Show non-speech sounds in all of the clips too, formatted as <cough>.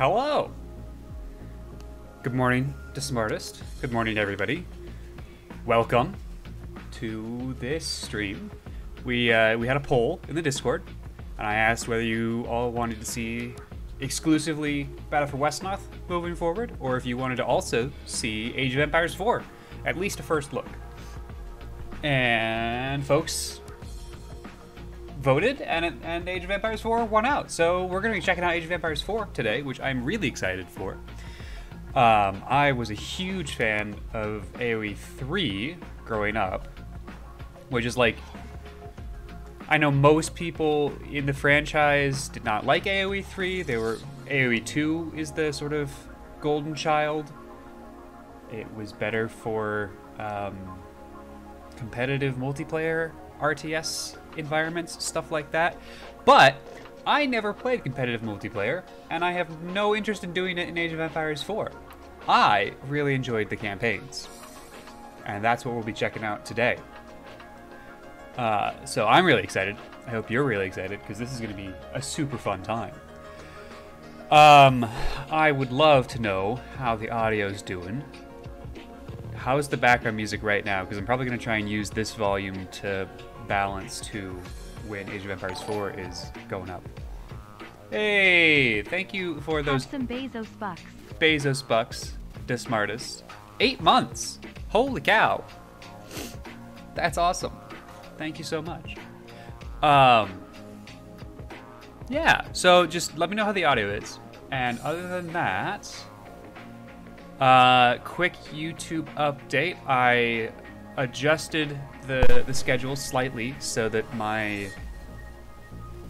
Hello. Good morning to Smartest. Good morning, everybody. Welcome to this stream. We uh, we had a poll in the Discord, and I asked whether you all wanted to see exclusively Battle for Wesnoth moving forward, or if you wanted to also see Age of Empires 4, at least a first look. And folks voted, and and Age of Empires 4 won out. So we're going to be checking out Age of Empires 4 today, which I'm really excited for. Um, I was a huge fan of AoE 3 growing up, which is like I know most people in the franchise did not like AoE 3. They were AoE 2 is the sort of golden child. It was better for um, competitive multiplayer RTS environments, stuff like that. But I never played competitive multiplayer, and I have no interest in doing it in Age of Empires 4. I really enjoyed the campaigns, and that's what we'll be checking out today. Uh, so I'm really excited. I hope you're really excited because this is going to be a super fun time. Um, I would love to know how the audio's doing. How's the background music right now? Because I'm probably going to try and use this volume to balance to when Age of Empires 4 is going up. Hey, thank you for those Have some Bezos bucks. Bezos bucks, the smartest. Eight months. Holy cow. That's awesome. Thank you so much. Um, yeah, so just let me know how the audio is. And other than that, uh, quick YouTube update. I adjusted the, the schedule slightly so that my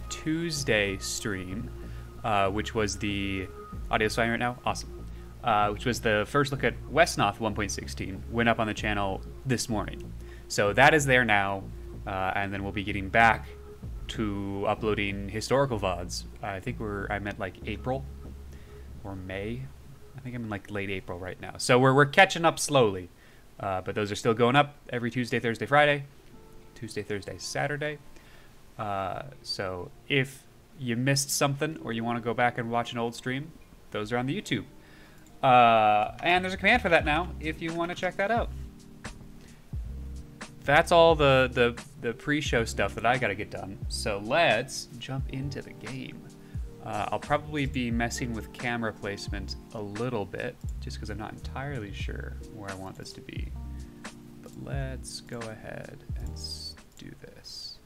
Tuesday stream, uh, which was the audio fine right now, awesome. Uh, which was the first look at Wesnoth 1.16, went up on the channel this morning. So that is there now, uh, and then we'll be getting back to uploading historical VODs. I think we're, I meant like April or May. I think I'm in like late April right now. So we're, we're catching up slowly. Uh, but those are still going up every Tuesday, Thursday, Friday, Tuesday, Thursday, Saturday. Uh, so if you missed something or you want to go back and watch an old stream, those are on the YouTube. Uh, and there's a command for that now if you want to check that out. That's all the, the, the pre-show stuff that I got to get done. So let's jump into the game. Uh, I'll probably be messing with camera placement a little bit, just because I'm not entirely sure where I want this to be. But let's go ahead and do this.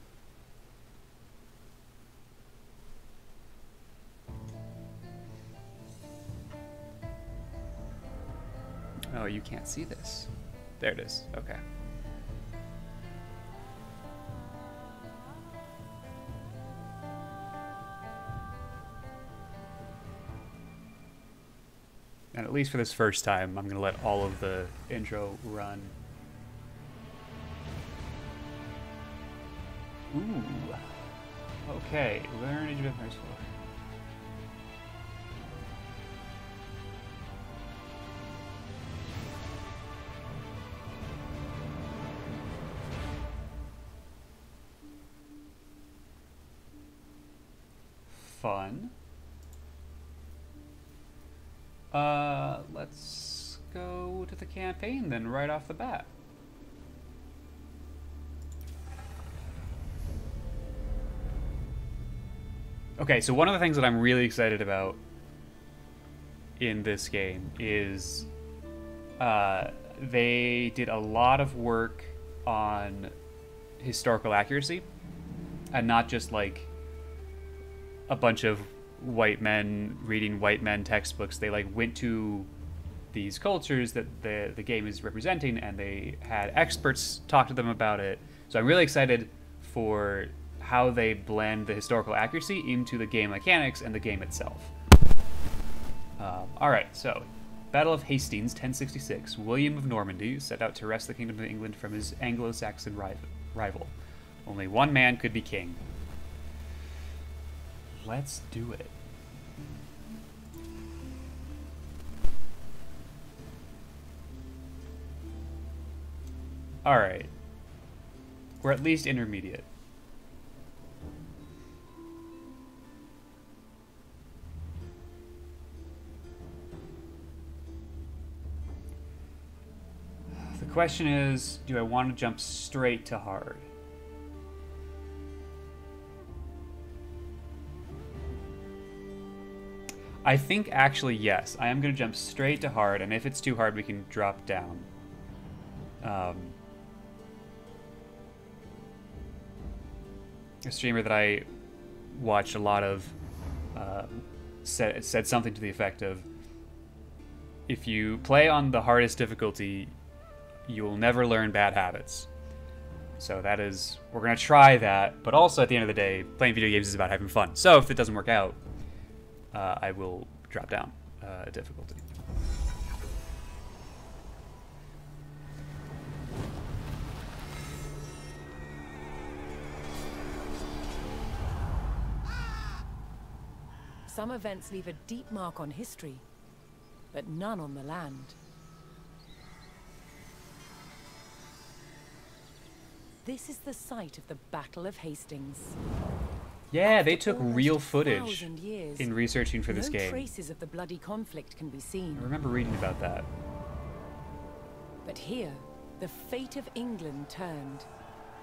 Oh, you can't see this. There it is. Okay. And at least for this first time, I'm going to let all of the intro run. Ooh. Okay, learn Age of Empires 4. Fun. Uh, let's go to the campaign then, right off the bat. Okay, so one of the things that I'm really excited about in this game is uh, they did a lot of work on historical accuracy and not just like a bunch of white men reading white men textbooks. They like went to these cultures that the the game is representing, and they had experts talk to them about it. So I'm really excited for how they blend the historical accuracy into the game mechanics and the game itself. Um, all right, so Battle of Hastings, 1066. William of Normandy set out to wrest the kingdom of England from his Anglo-Saxon rival. rival. Only one man could be king. Let's do it. All right. We're at least intermediate. The question is, do I want to jump straight to hard? I think actually, yes. I am going to jump straight to hard, and if it's too hard, we can drop down. Um, a streamer that I watched a lot of uh, said said something to the effect of, "If you play on the hardest difficulty, you will never learn bad habits." So that is we're gonna try that, but also at the end of the day, playing video games is about having fun. So if it doesn't work out, uh, I will drop down uh, difficulty. Some events leave a deep mark on history, but none on the land. This is the site of the Battle of Hastings. Yeah, they took real footage years, in researching for this no game. traces of the bloody conflict can be seen. I remember reading about that. But here, the fate of England turned.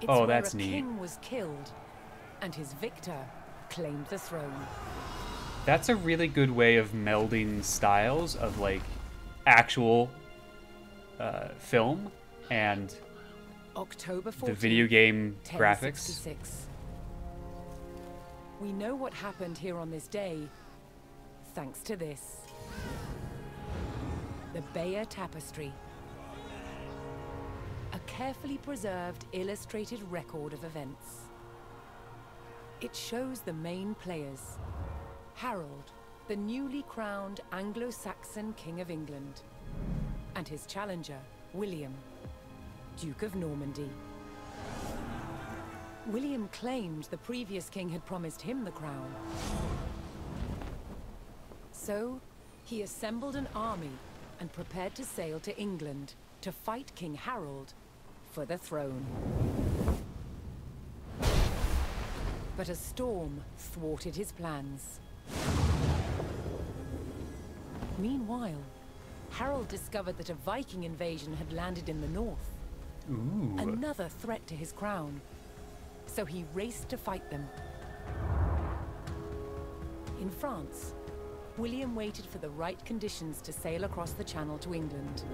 It's Oh, where that's a neat. king was killed, and his victor claimed the throne. That's a really good way of melding styles of like actual uh, film and October 14th, the video game graphics. We know what happened here on this day thanks to this. The Bayeux Tapestry. A carefully preserved illustrated record of events. It shows the main players. Harold, the newly crowned Anglo-Saxon King of England, and his challenger, William, Duke of Normandy. William claimed the previous king had promised him the crown. So, he assembled an army and prepared to sail to England to fight King Harold for the throne. But a storm thwarted his plans. Meanwhile, Harold discovered that a Viking invasion had landed in the north Ooh. another threat to his crown. So he raced to fight them. In France, William waited for the right conditions to sail across the channel to England.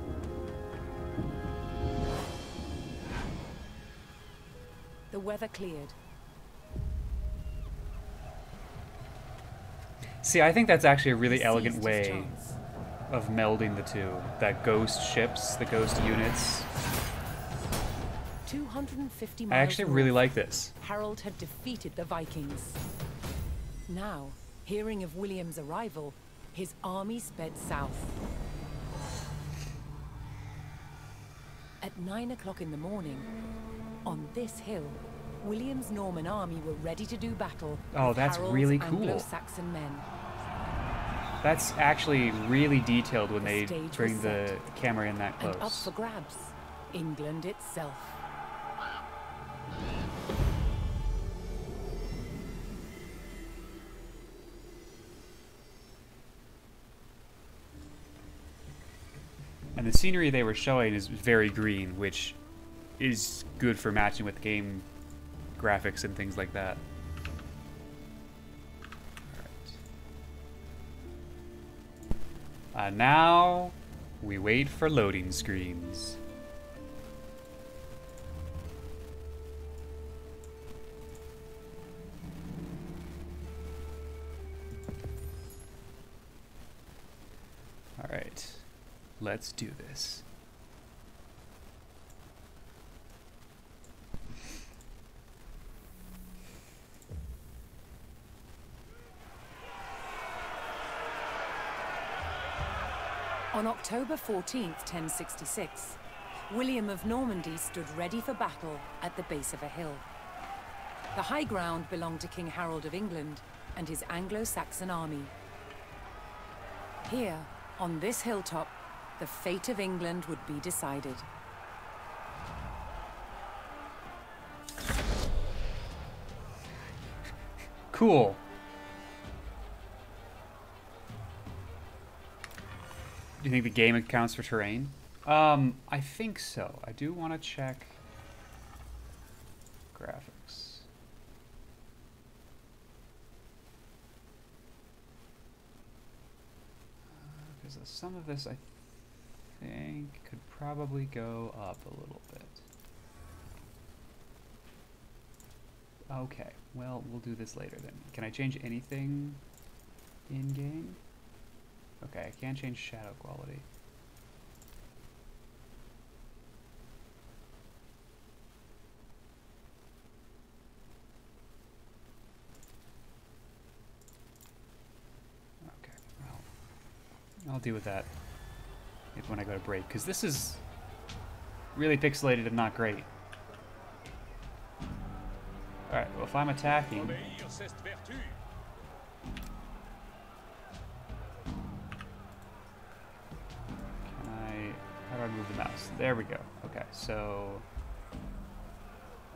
The weather cleared. See, I think that's actually a really elegant way of melding the two. That ghost ships, the ghost units. 250 miles I actually really like this. Harold had defeated the Vikings. Now, hearing of William's arrival, his army sped south. At nine o'clock in the morning, on this hill, William's Norman army were ready to do battle. Oh, that's Harold's really cool. Anglo-Saxon men. That's actually really detailed when The they bring the camera in that close. And up for grabs, England itself. And the scenery they were showing is very green, which is good for matching with game graphics and things like that. Uh, now we wait for loading screens. Alright, let's do this. On October 14th, 1066, William of Normandy stood ready for battle at the base of a hill. The high ground belonged to King Harold of England and his Anglo-Saxon army. Here, on this hilltop, the fate of England would be decided. Cool. Do you think the game accounts for terrain? Um, I think so. I do want to check graphics. Because uh, some of this I think could probably go up a little bit. Okay, well, we'll do this later then. Can I change anything in-game? Okay, I can't change shadow quality. Okay, well, I'll deal with that when I go to break, because this is really pixelated and not great. Alright, well if I'm attacking, how do I move the mouse? There we go. Okay, so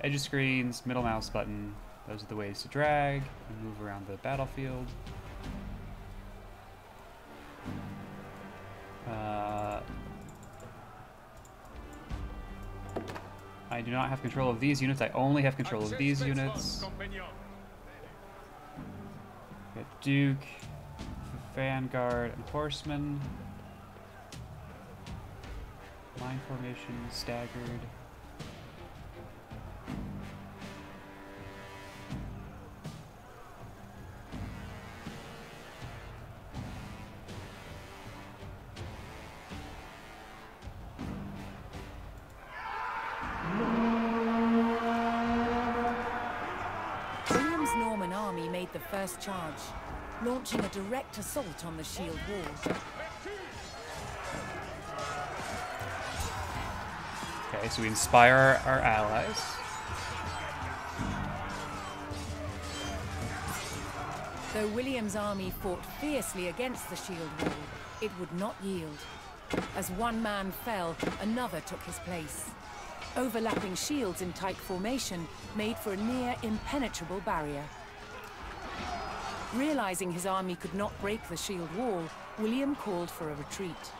edge of screens, middle mouse button. Those are the ways to drag and move around the battlefield. Uh, I do not have control of these units. I only have control of these units. Got Duke, Vanguard, and Horseman. Line formation, staggered. William's Norman army made the first charge, launching a direct assault on the shield wall. Okay, so we inspire our, our allies. Though William's army fought fiercely against the shield wall, it would not yield. As one man fell, another took his place. Overlapping shields in tight formation made for a near impenetrable barrier. Realizing his army could not break the shield wall, William called for a retreat.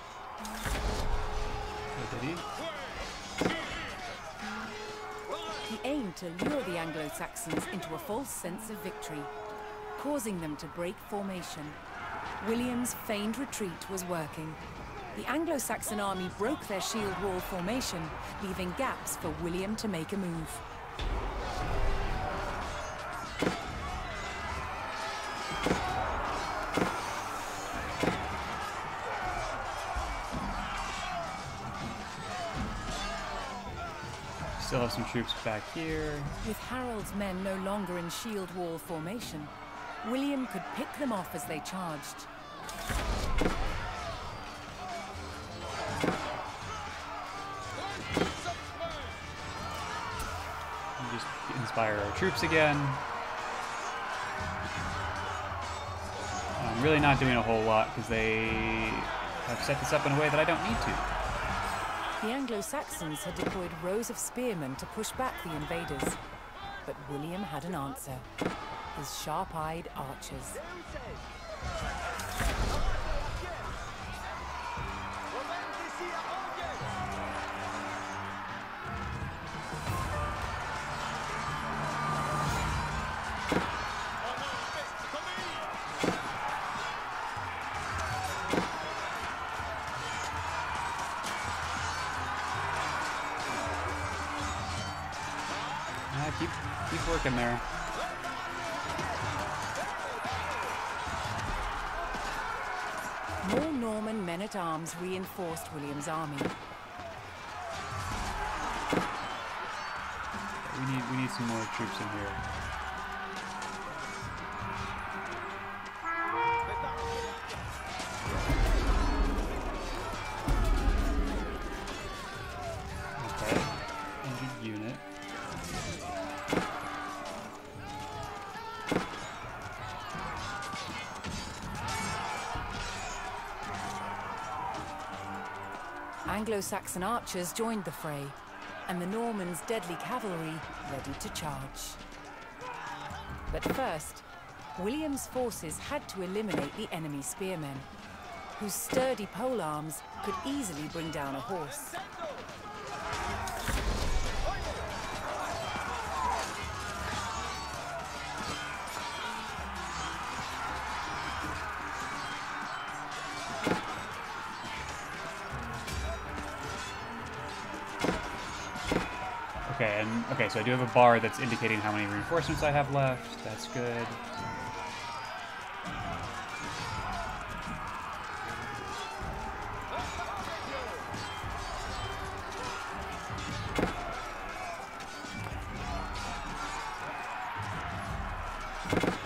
Aimed to lure the Anglo-Saxons into a false sense of victory, causing them to break formation. William's feigned retreat was working. The Anglo-Saxon army broke their shield wall formation, leaving gaps for William to make a move. Some troops back here. With Harold's men no longer in shield wall formation, William could pick them off as they charged. Just inspire our troops again. I'm really not doing a whole lot because they have set this up in a way that I don't need to. The Anglo-Saxons had deployed rows of spearmen to push back the invaders. But William had an answer. His sharp-eyed archers. Reinforced William's army. We need we need some more troops in here. Anglo-Saxon archers joined the fray, and the Normans' deadly cavalry ready to charge. But first, William's forces had to eliminate the enemy spearmen. whose sturdy polearms could easily bring down a horse. So I do have a bar that's indicating how many reinforcements I have left. That's good.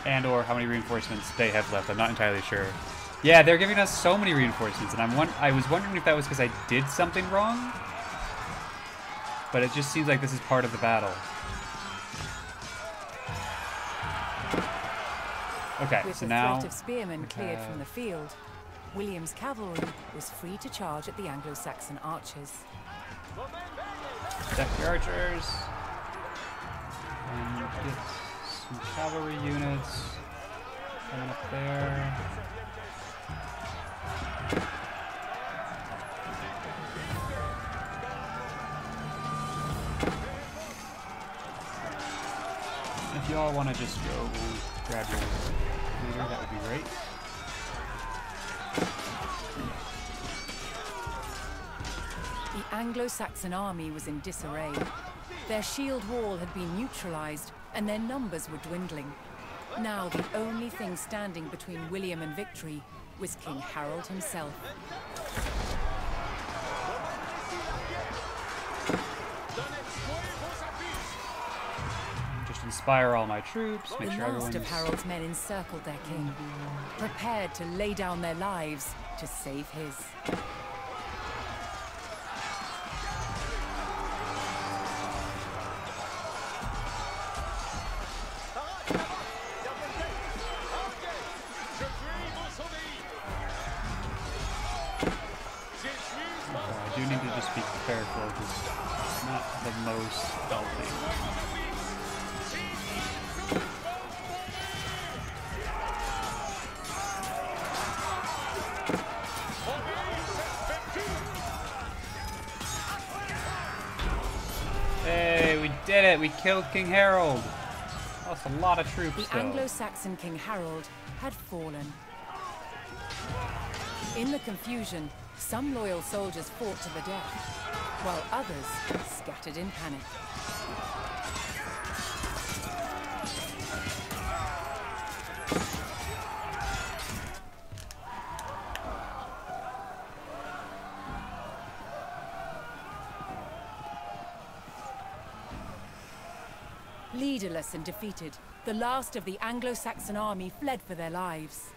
And or how many reinforcements they have left. I'm not entirely sure. Yeah, they're giving us so many reinforcements, and I'm one. I was wondering if that was because I did something wrong, but it just seems like this is part of the battle. Okay, With so the now threat of spearmen cleared from the field, William's cavalry was free to charge at the Anglo-Saxon archers. Deck your archers. And get some cavalry units coming up there. Y'all want to just go grab your leader, that would be great. The Anglo-Saxon army was in disarray. Their shield wall had been neutralized, and their numbers were dwindling. Now the only thing standing between William and victory was King Harold himself. Inspire all my troops, make The sure last everyone's... of Harold's men encircled their king, prepared to lay down their lives to save his. Killed King Harold! Lost a lot of troops, The. Anglo-Saxon King Harold had fallen. In the confusion, some loyal soldiers fought to the death, while others scattered in panic. And defeated, the last of the Anglo-Saxon army fled for their lives.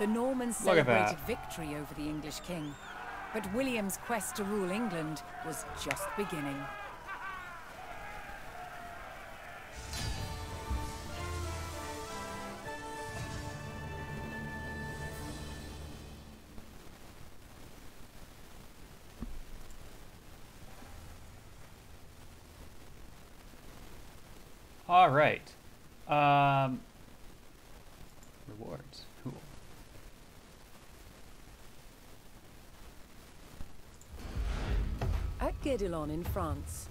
The Normans celebrated victory over the English king, but William's quest to rule England was just beginning. All right. Um, rewards. Cool. At Guédelon in France,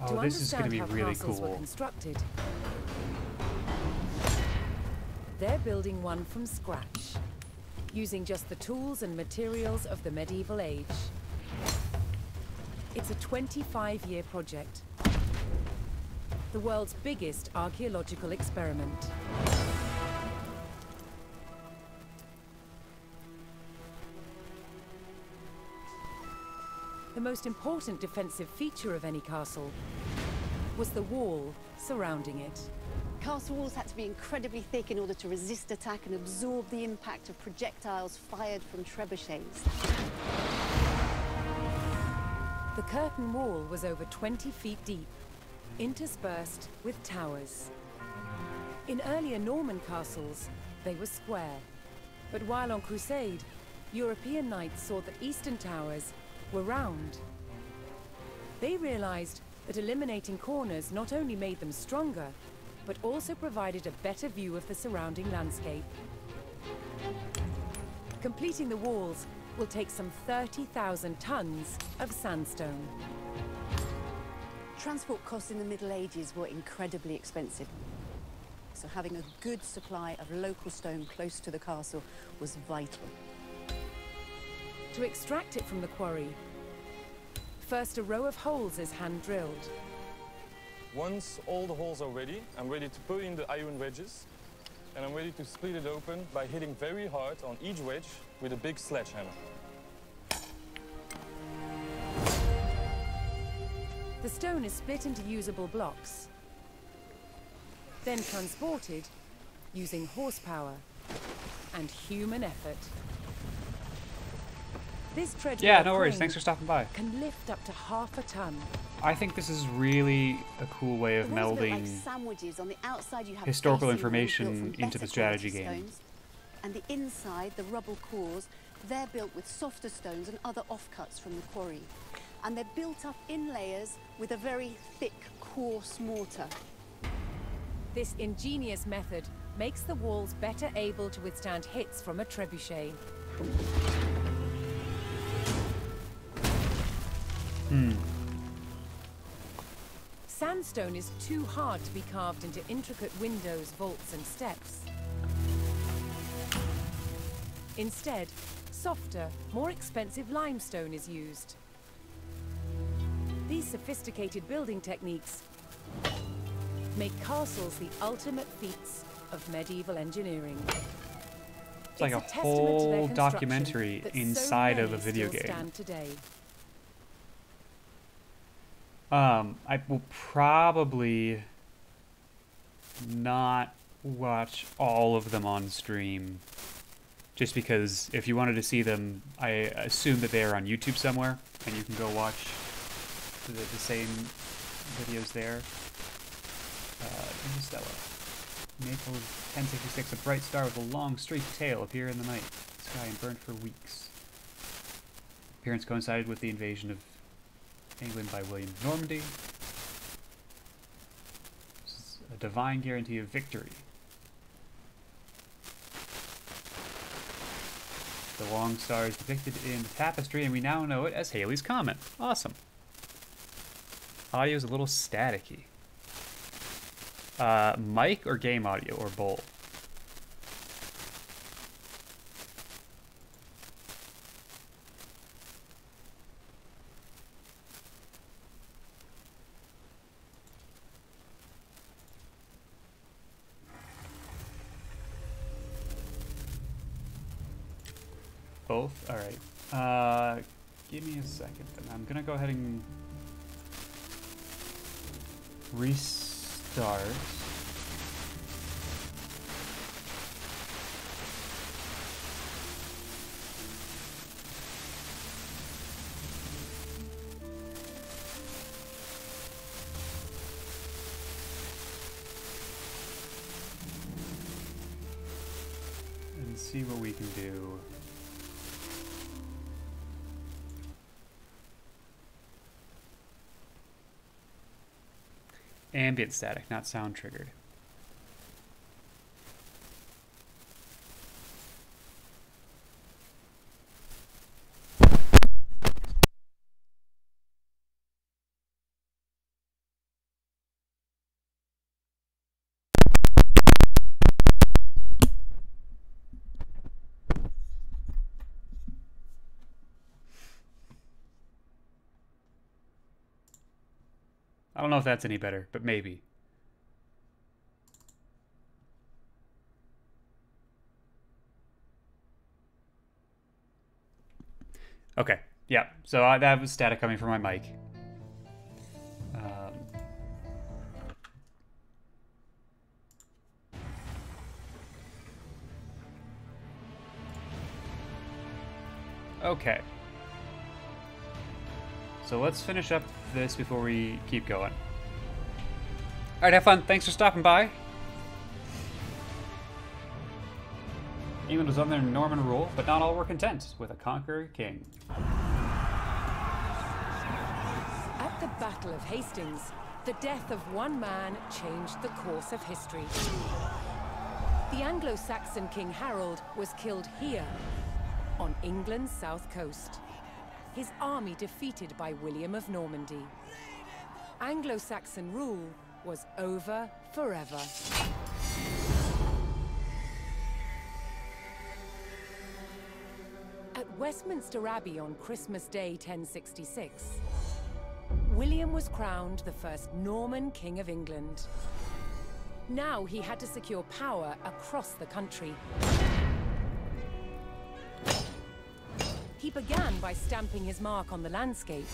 Oh, to this is going to be really castles were cool. constructed, they're building one from scratch, using just the tools and materials of the medieval age. It's a 25-year project, the world's biggest archaeological experiment. The most important defensive feature of any castle was the wall surrounding it. Castle walls had to be incredibly thick in order to resist attack and absorb the impact of projectiles fired from trebuchets. The curtain wall was over 20 feet deep, interspersed with towers. In earlier Norman castles, they were square. But while on crusade, European knights saw that eastern towers were round. They realized that eliminating corners not only made them stronger, but also provided a better view of the surrounding landscape. Completing the walls will take some 30,000 tons of sandstone. Transport costs in the Middle Ages were incredibly expensive. So having a good supply of local stone close to the castle was vital. To extract it from the quarry, first a row of holes is hand-drilled. Once all the holes are ready, I'm ready to put in the iron wedges and I'm ready to split it open by hitting very hard on each wedge with a big sledgehammer. The stone is split into usable blocks, then transported using horsepower and human effort. This treadmill Yeah, no worries. Thanks for stopping by. Can lift up to half a ton. I think this is really a cool way of The walls are built like melding sandwiches. On the outside, you have historical facing walls built information into the strategy quality game. stones. And the inside, the rubble cores, they're built with softer stones and other offcuts from the quarry. And they're built up in layers with a very thick, coarse mortar. This ingenious method makes the walls better able to withstand hits from a trebuchet. Hmm. Sandstone is too hard to be carved into intricate windows, vaults, and steps. Instead, softer, more expensive limestone is used. These sophisticated building techniques make castles the ultimate feats of medieval engineering. It's like a testament to their whole documentary that so inside of a video game. today. Um, I will probably not watch all of them on stream. Just because if you wanted to see them, I assume that they are on YouTube somewhere, and you can go watch the, the same videos there. Uh, Interstellar. Maple 1066, a bright star with a long streaked tail appear in the night sky and burned for weeks. Appearance coincided with the invasion of England by William of Normandy. This is a divine guarantee of victory. The long star is depicted in the tapestry, and we now know it as Halley's Comet. Awesome. Audio is a little staticky. Uh, mic or game audio or both? Both? Alright. Uh, give me a second. then. I'm gonna go ahead and restart. And see what we can do. Ambient static, not sound triggered. I don't know if that's any better, but maybe. Okay, yeah. So uh, that was static coming from my mic. Um, okay. So let's finish up this before we keep going. Alright, have fun. Thanks for stopping by. England was under Norman rule, but not all were content with a conqueror king. At the Battle of Hastings, the death of one man changed the course of history. The Anglo-Saxon King Harold was killed here, on England's south coast. His army defeated by William of Normandy. Anglo-Saxon rule was over forever. At Westminster Abbey on Christmas Day 1066, William was crowned the first Norman King of England. Now he had to secure power across the country. Began by stamping his mark on the landscape,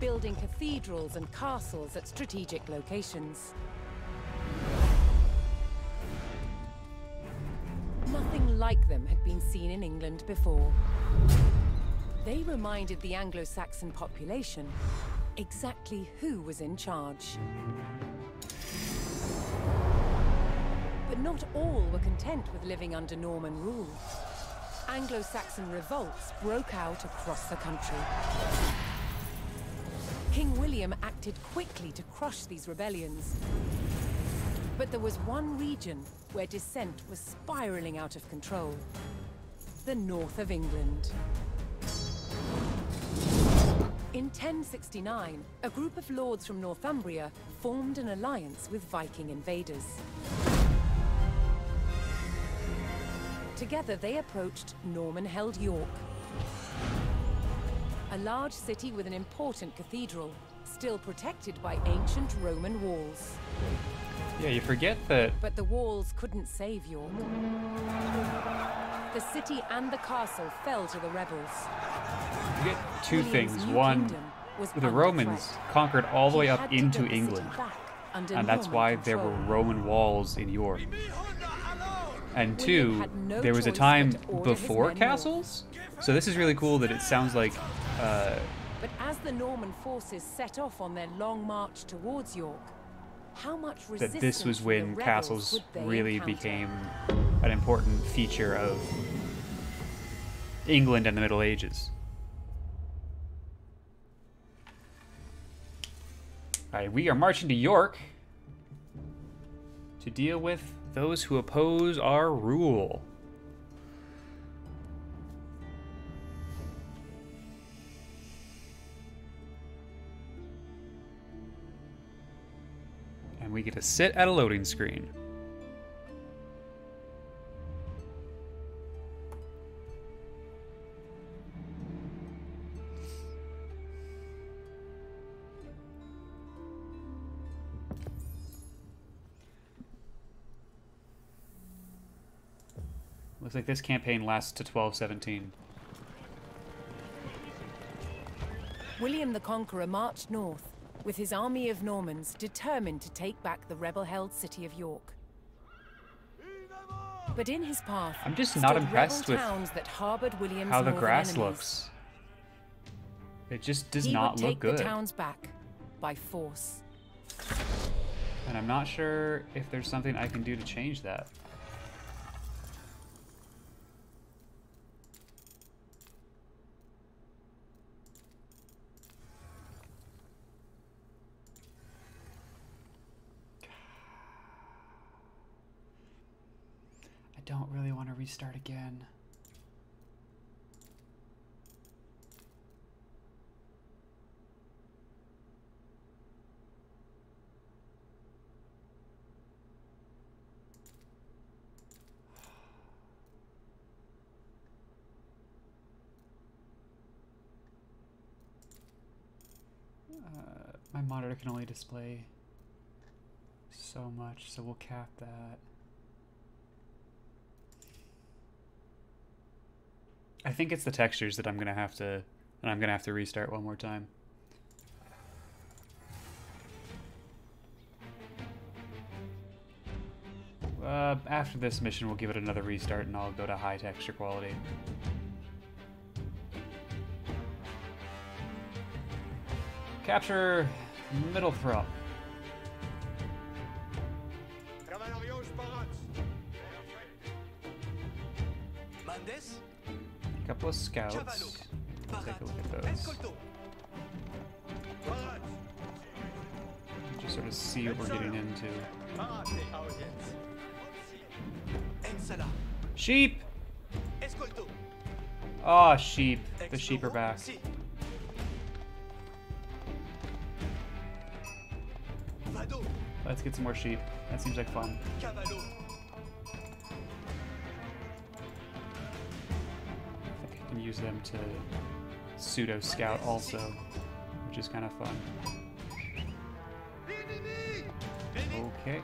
building cathedrals and castles at strategic locations. Nothing like them had been seen in England before. They reminded the Anglo-Saxon population exactly who was in charge. But not all were content with living under Norman rule. Anglo-Saxon revolts broke out across the country. King William acted quickly to crush these rebellions. But there was one region where dissent was spiraling out of control. The north of England. In 1069, a group of lords from Northumbria formed an alliance with Viking invaders. Together they approached Norman-held York. A large city with an important cathedral, still protected by ancient Roman walls. Yeah, you forget that But the walls couldn't save York. The city and the castle fell to the rebels. you get two William's things. One, was the Romans threat. conquered all the way up into the England, back under and that's Norman why there were. Roman walls in York. And two, no there was a time to order his before castles. So this is really cool that it sounds like uh, But as the Norman forces set off on their long march towards York, how much resistance that this was when castles really encounter? became an important feature of England and the Middle Ages. Alright, we are marching to York to deal with those who oppose our rule. And we get to sit at a loading screen. Looks like this campaign lasts to 1217. William the Conqueror marched north with his army of Normans determined to take back the rebel-held city of York. But in his path, I'm just not impressed with that harbored William's How the grass enemies. looks. It just does he not would look take good. the towns back by force. And I'm not sure if there's something I can do to change that. Don't really want to restart again. <sighs> Uh, my monitor can only display so much, so we'll cap that. I think it's the textures that I'm gonna have to, and I'm gonna have to restart one more time. Uh, after this mission, we'll give it another restart, and I'll go to high texture quality. Capture middle couple of scouts. Take a look at those. Just sort of see what we're getting into. Sheep! Escolto. Oh, sheep. The sheep are back. Let's get some more sheep. That seems like fun. Use them to pseudo scout also, which is kind of fun. Okay.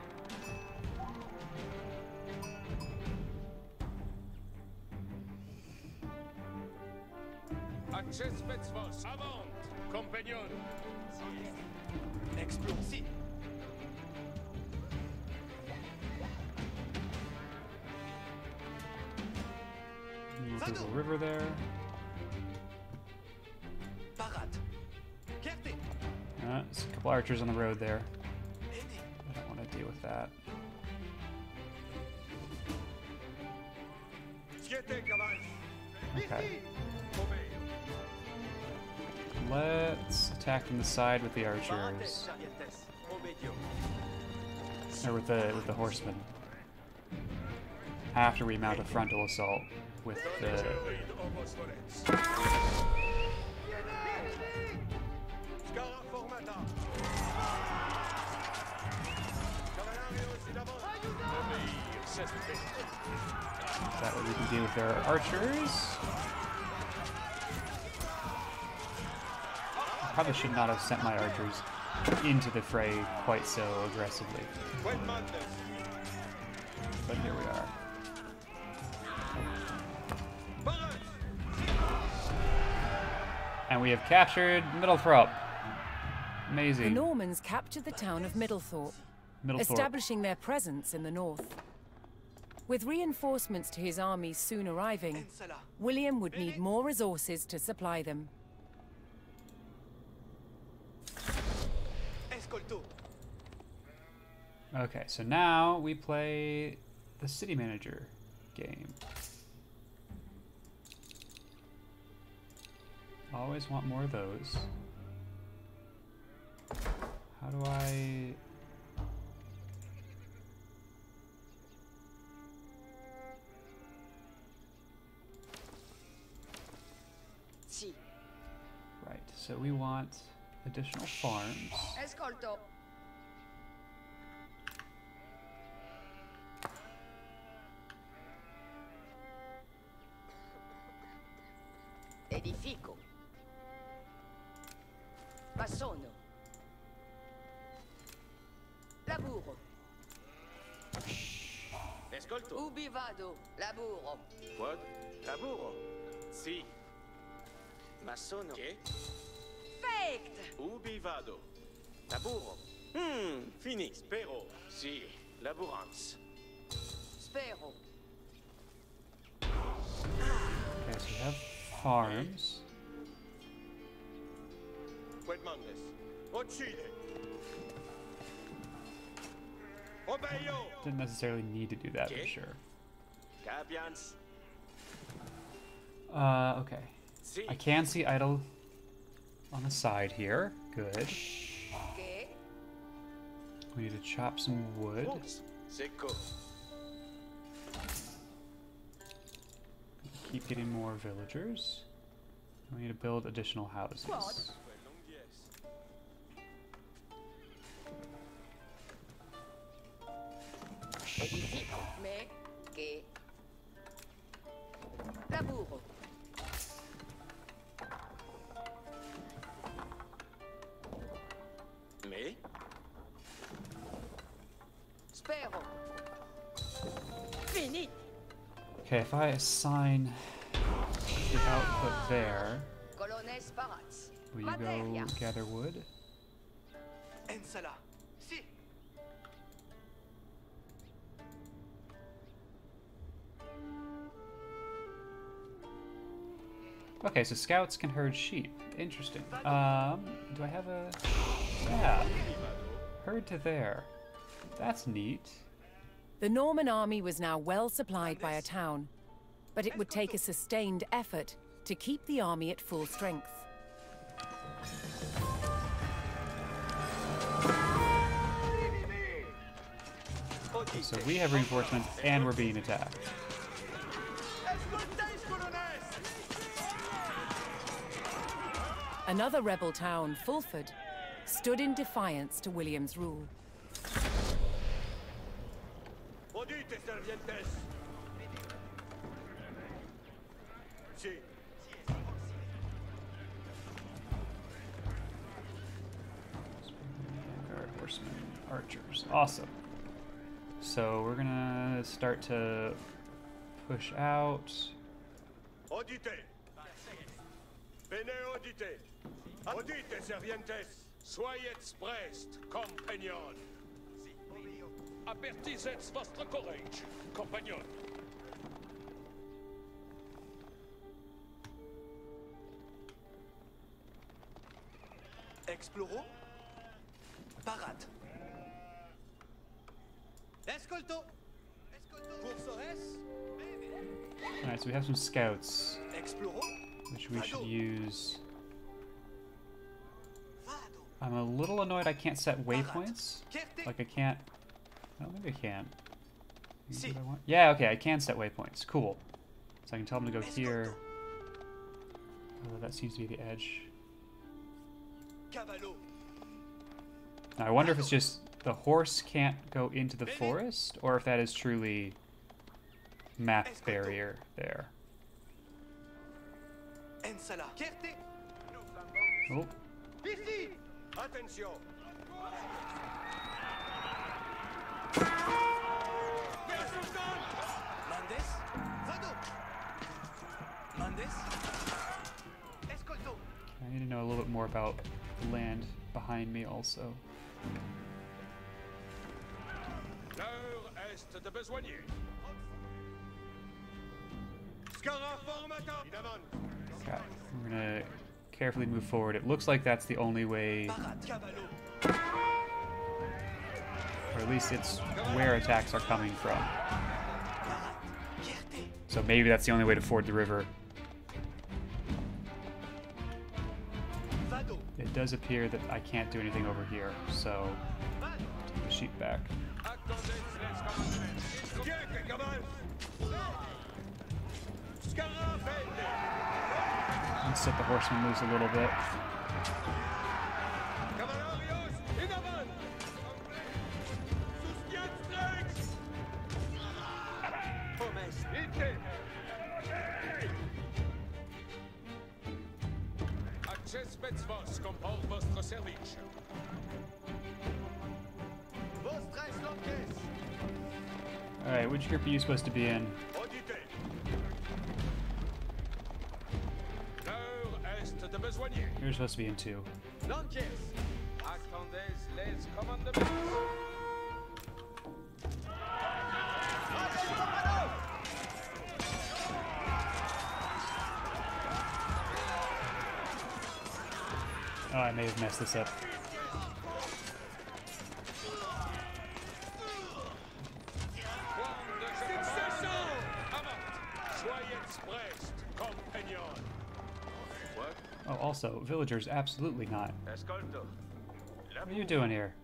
The side with the archers. Or with the with the horsemen. After we mount a frontal assault with the that way we can deal with their archers. Probably should not have sent my archers into the fray quite so aggressively, but here we are. And we have captured Middlethorpe. Amazing. The Normans captured the town of Middlethorpe, Middlethorpe. establishing their presence in the north. With reinforcements to his army soon arriving, William would need more resources to supply them. Okay, so now we play the city manager game. Always want more of those. How do I... Right, so we want additional farms. ascolto. Edifico. Masono. Laburo. Escolto. Ubi vado? Laburo. What? Laburo? Si. Masono. Che? Fect! Ubi vado? Laburo. Hmm, fini. Spero. Si. Laburans. Spero. Okay, so we have farms. Quid mantis. Uccide. Obeio. Didn't necessarily need to do that for sure. Capians. Uh, okay. I can see idle on the side here. Good. We need to chop some wood. Keep getting more villagers. We need to build additional houses. Okay, if I assign the output there, Colones will you go gather wood? Ensala. Si. Okay, so scouts can herd sheep. Interesting. Um, do I have a... Yeah. Herd to there. That's neat. The Norman army was now well supplied by a town, but it would take a sustained effort to keep the army at full strength. So we have reinforcements and we're being attacked. Another rebel town, Fulford, stood in defiance to William's rule. Udite, servientes. Si. Vanguard, horsemen, archers. Awesome. So we're gonna start to push out. Audite. Bene audite. Audite, servientes. Soyez prest, compagnon. Avertissez votre courage, compagnon. Explorons. Parade. Escolto. Cursores. Alright, so we have some scouts, which we should use. I'm a little annoyed I can't set waypoints. Like I can't. Oh, think I can. Is Si. what I want? Yeah, okay, I can set waypoints. Cool. So I can tell them to go here. Oh, that seems to be the edge. Now, I wonder if it's just the horse can't go into the forest, or if that is truly map barrier there. Oh, I need to know a little bit more about the land behind me also. L'heure est de besoigner. Scara formata. In avant. Okay, we're gonna carefully move forward. It looks like that's the only way, or at least it's where attacks are coming from. So maybe that's the only way to ford the river. It does appear that I can't do anything over here, so take the sheep back. Let's set the horseman loose a little bit. Alright, which group are you supposed to be in? You're supposed to be in two. Oh, I may have messed this up. Point de Succession. Avant. Soyez prest, compagnon. What? Oh, also, villagers, absolutely not. What are you doing here?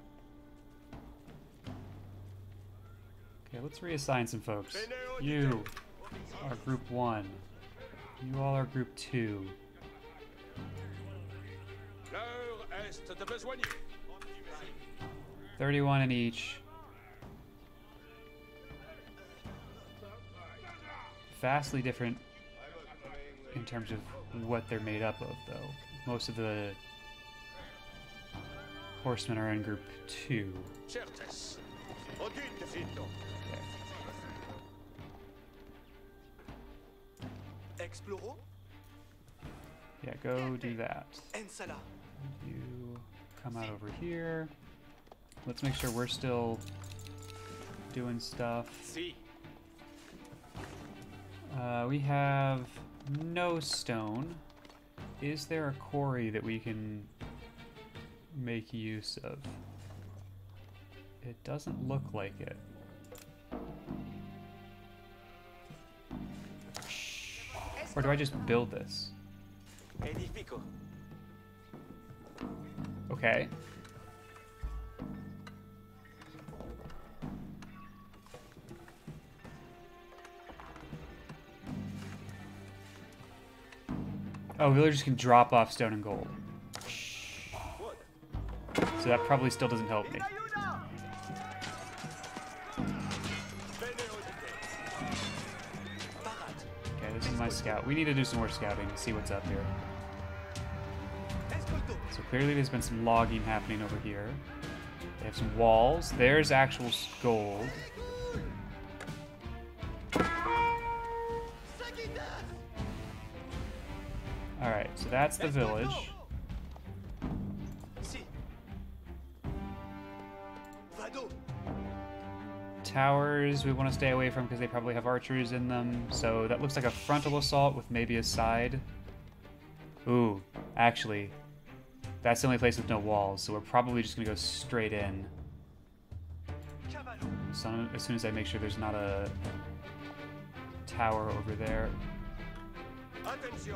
Okay, let's reassign some folks. You are group one. You all are group two. 31 in each. Vastly different in terms of what they're made up of, though. Most of the horsemen are in group two. Certes. Audite, fito. Explorons. Yeah, go do that. Ensala. You come out over here. Let's make sure we're still doing stuff. Si. Uh, we have no stone. Is there a quarry that we can make use of? It doesn't look like it. Or do I just build this? Edifico. Okay. Oh, villagers can drop off stone and gold. So that probably still doesn't help me. Okay, this is my scout. We need to do some more scouting to see what's up here. So clearly there's been some logging happening over here. They have some walls. There's actual gold. Alright, so that's the village. Towers we want to stay away from because they probably have archers in them. So that looks like a frontal assault with maybe a side. Ooh, actually, that's the only place with no walls, so we're probably just gonna go straight in. So as soon as I make sure there's not a tower over there. Attention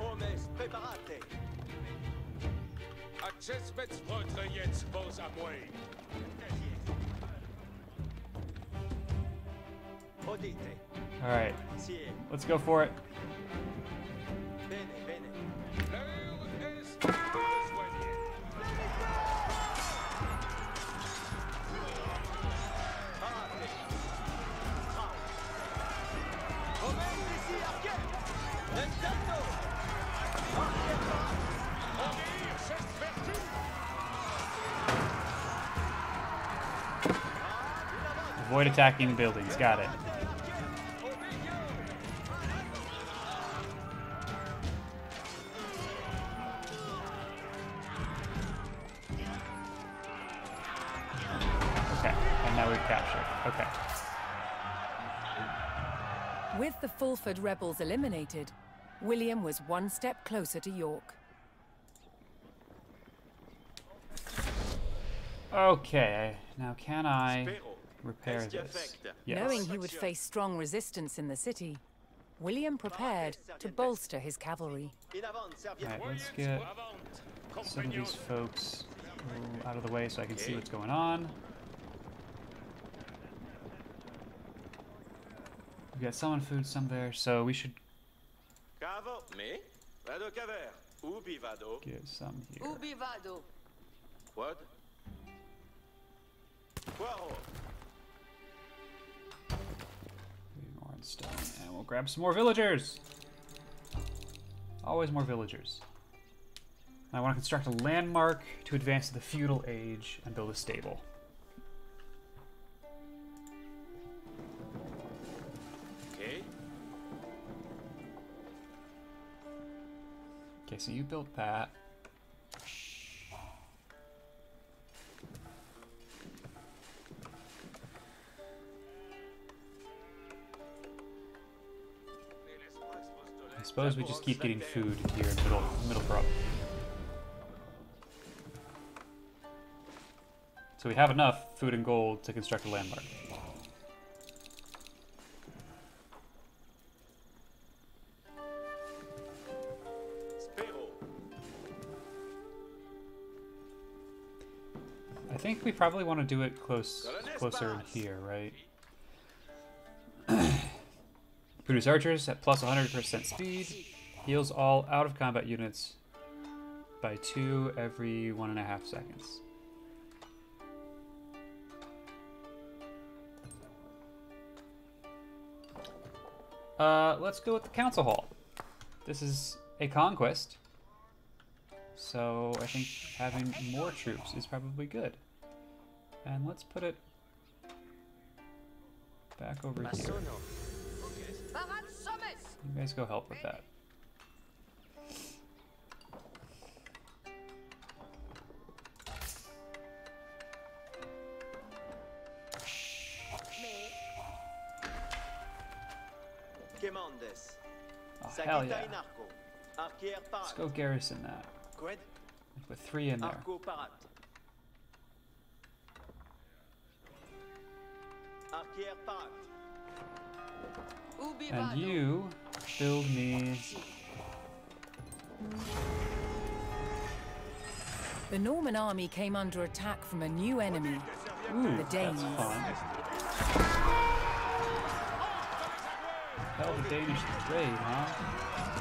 Hommes, preparate. Accesmets votre jetzt vos à moi. Alright, let's go for it. Attacking the buildings. Got it. Okay, and now we've captured. Okay. With the Fulford rebels eliminated, William was one step closer to York. Okay, now can I Spero. Repair this? Yes. Knowing he would face strong resistance in the city, William prepared to bolster his cavalry. In avant, serviette. Alright, let's get some of these folks uh, out of the way so I can see what's going on. We got some on food, some there, so we should Cavo Me? Vado caver Ubi vado. get some here. What? Poirot. Maybe more on stone, and we'll grab some more villagers. Always more villagers. I want to construct a landmark to advance to the feudal age and build a stable. Okay. Okay, so you built that. Suppose we just keep getting food here in Middle Middleborough. So we have enough food and gold to construct a landmark. I think we probably want to do it close, closer here, right? Produce archers at plus 100% speed. Heals all out of combat units by two every one and a half seconds. Uh, let's go with the council hall. This is a conquest, so I think having more troops is probably good. And let's put it back over here. You guys go help with that. Oh, hell yeah. Let's go garrison that. With three in there. And you build me. The Norman army came under attack from a new enemy, Ooh, the that's Danes. fun. Hell, the Danish raid, huh?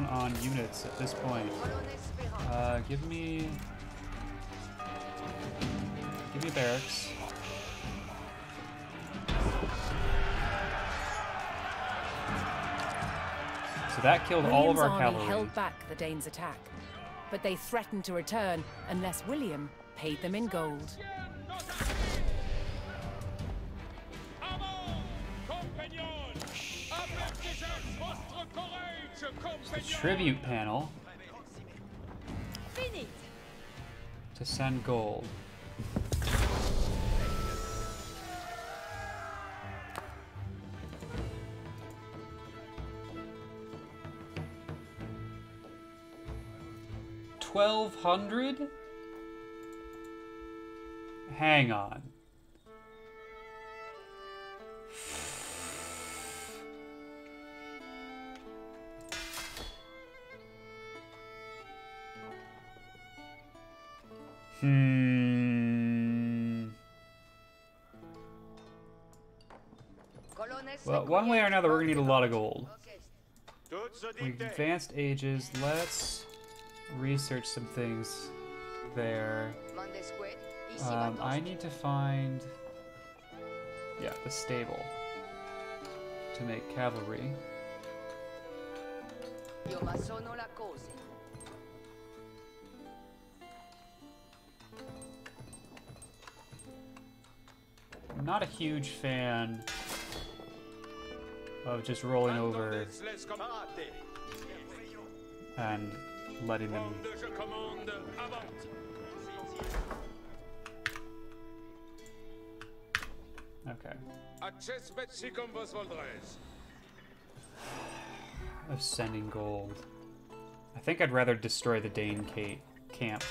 Down on units at this point. Uh, give me, give me barracks. So that killed all of William's our cavalry. held back the Danes' attack, but they threatened to return unless William paid them in gold. Compagnon! Tribute panel to send gold. Twelve hundred? Hang on. Hmm. Well, one way or another, we're gonna need a lot of gold. We unités. advanced ages. Let's research some things there. Um, I need to find, yeah, the stable to make cavalry. Not a huge fan of just rolling over Attendez les commandes. Parate. and letting them. Commande, je commande, avant. Okay. Acces metsicum vos voldres. Of sending gold. I think I'd rather destroy the Dane ca- camp,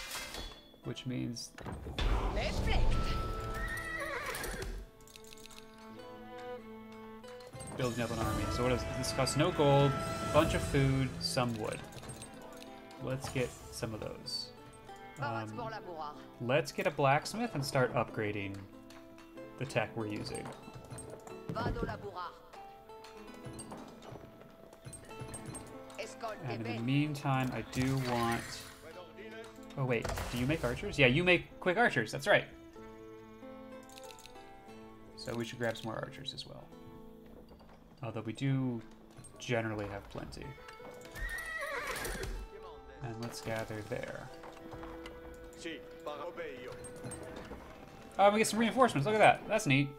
which means Beflecht. Building up an army. So what does this cost? No gold, bunch of food, some wood. Let's get some of those. Um, let's get a blacksmith and start upgrading the tech we're using. Vado labourar. Escolte And in the meantime, I do want. Oh wait, do you make archers? Yeah, you make quick archers. That's right. So we should grab some more archers as well. Although we do generally have plenty. And let's gather there. Oh, we get some reinforcements. Look at that. That's neat.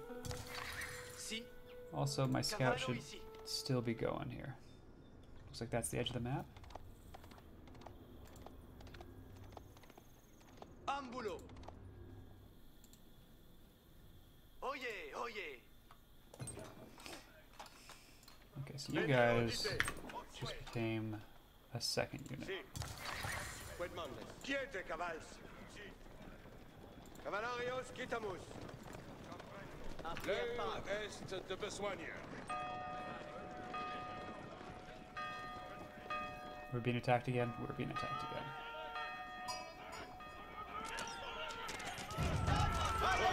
Also, my scout should still be going here. Looks like that's the edge of the map. So you guys just became a second unit. Si. Quid mandes. Quiete, cavals. Si. Cavalarios quitamus. Arquier parat. L'heure est de besogne. We're being attacked again. We're being attacked again.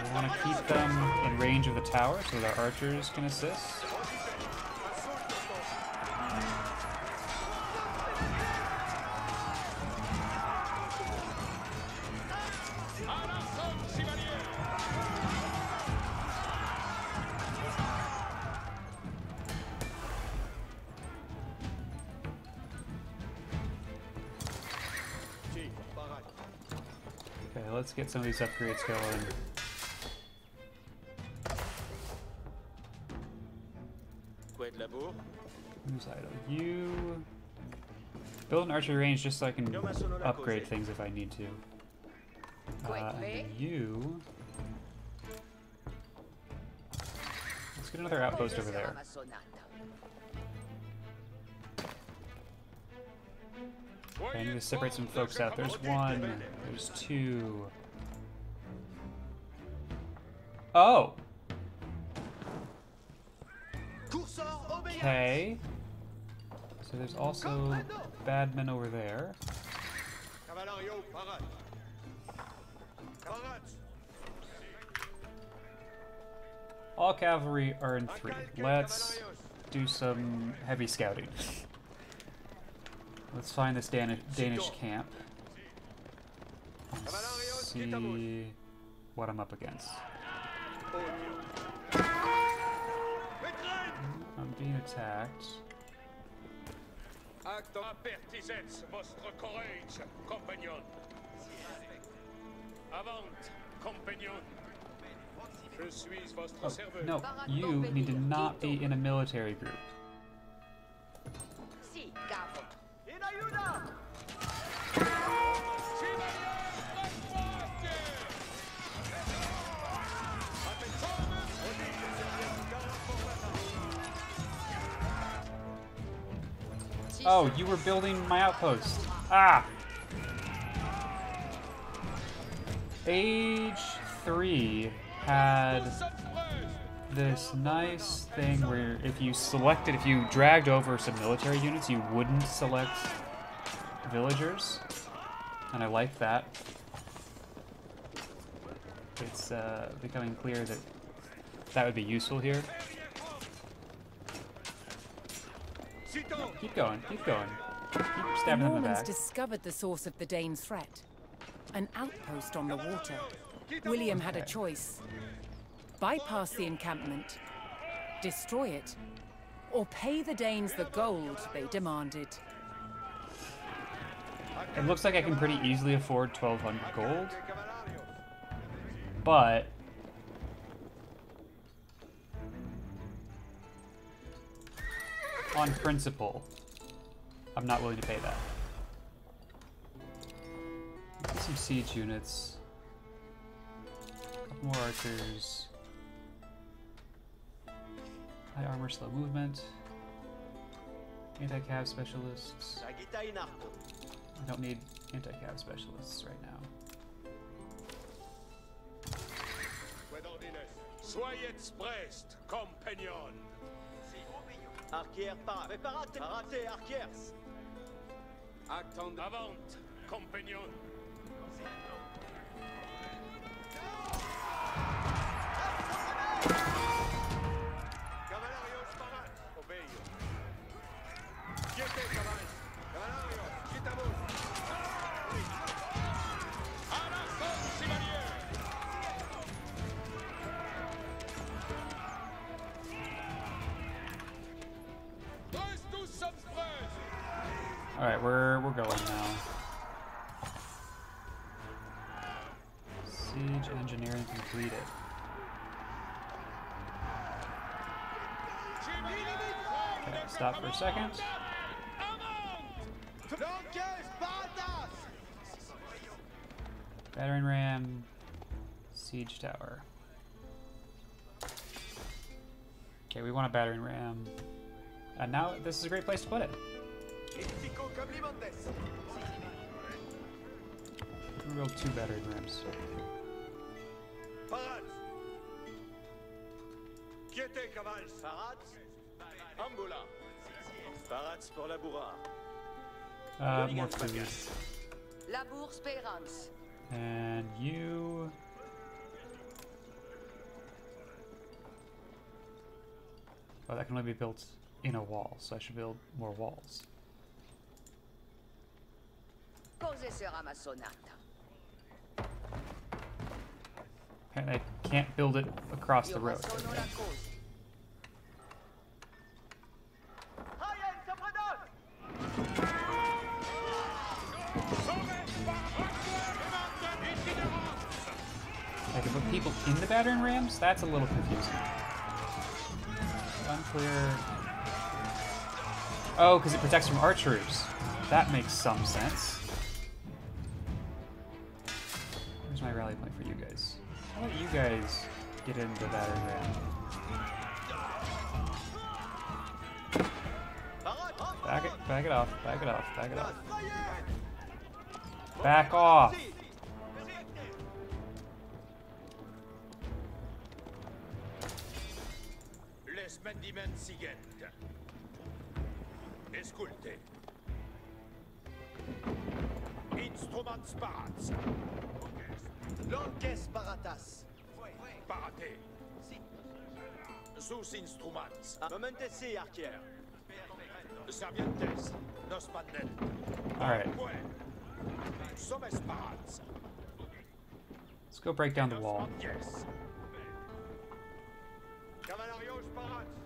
We want to keep them in range of the tower so that our archers can assist. Get some of these upgrades going. de labour. Who's idle? You build an archery range just so I can upgrade things if I need to. Uh, and then you. Let's get another outpost over there. Okay, I need to separate some folks out. There's one. There's two. Oh. Okay. So there's also bad men over there. Cavalario, parade. Parade. All cavalry are in three. Let's do some heavy scouting. Let's find this Danish Danish camp. and See what I'm up against. I'm being attacked. Apertisets votre courage, compagnon. Avant, compagnon. Je suis votre Oh, serveur. no, you need to not be in a military group. Oh, you were building my outpost. Ah! Age 3 had this nice thing where if you selected, if you dragged over some military units, you wouldn't select villagers. And I like that. It's uh, becoming clear that that would be useful here. Keep going, keep going. Keep The stabbing them in the Normans back. discovered the source of the Danes' threat. An outpost on the water. William had a choice. Bypass the encampment, destroy it, or pay the Danes the gold they demanded. It looks like I can pretty easily afford 1200 gold. But on principle, I'm not willing to pay that. Get some siege units. couple more archers. High armor, slow movement. Anti-cav specialists. I don't need anti-cav specialists right now. Soyez compagnon. Arquière, para. Preparate. Parate, arquières. Attendez. Avant, compagnon. Stop for a second. Battering ram, siege tower. Okay, we want a battering ram. And now this is a great place to put it. We'll build two battering rams. Ambola. Uh, more food. Labour Spérance. And you. Oh, that can only be built in a wall, so I should build more walls. Cose sera ma sonata. Apparently, I can't build it across the road. People in the battering rams? That's a little confusing. Unclear. Oh, because it protects from archers. That makes some sense. Where's my rally point for you guys? How about you guys get into the battering ram? Back it, back it off, back it off, back it off. Back off! Mendiment sigent. Esculte. Instruments parats. Lonques baratas. Parate. Sus instruments. Momentesi, arquier. Servientes. Nos manet. Alright, Sommes parats. let's go break down the wall. Yes. Cavalarios parats.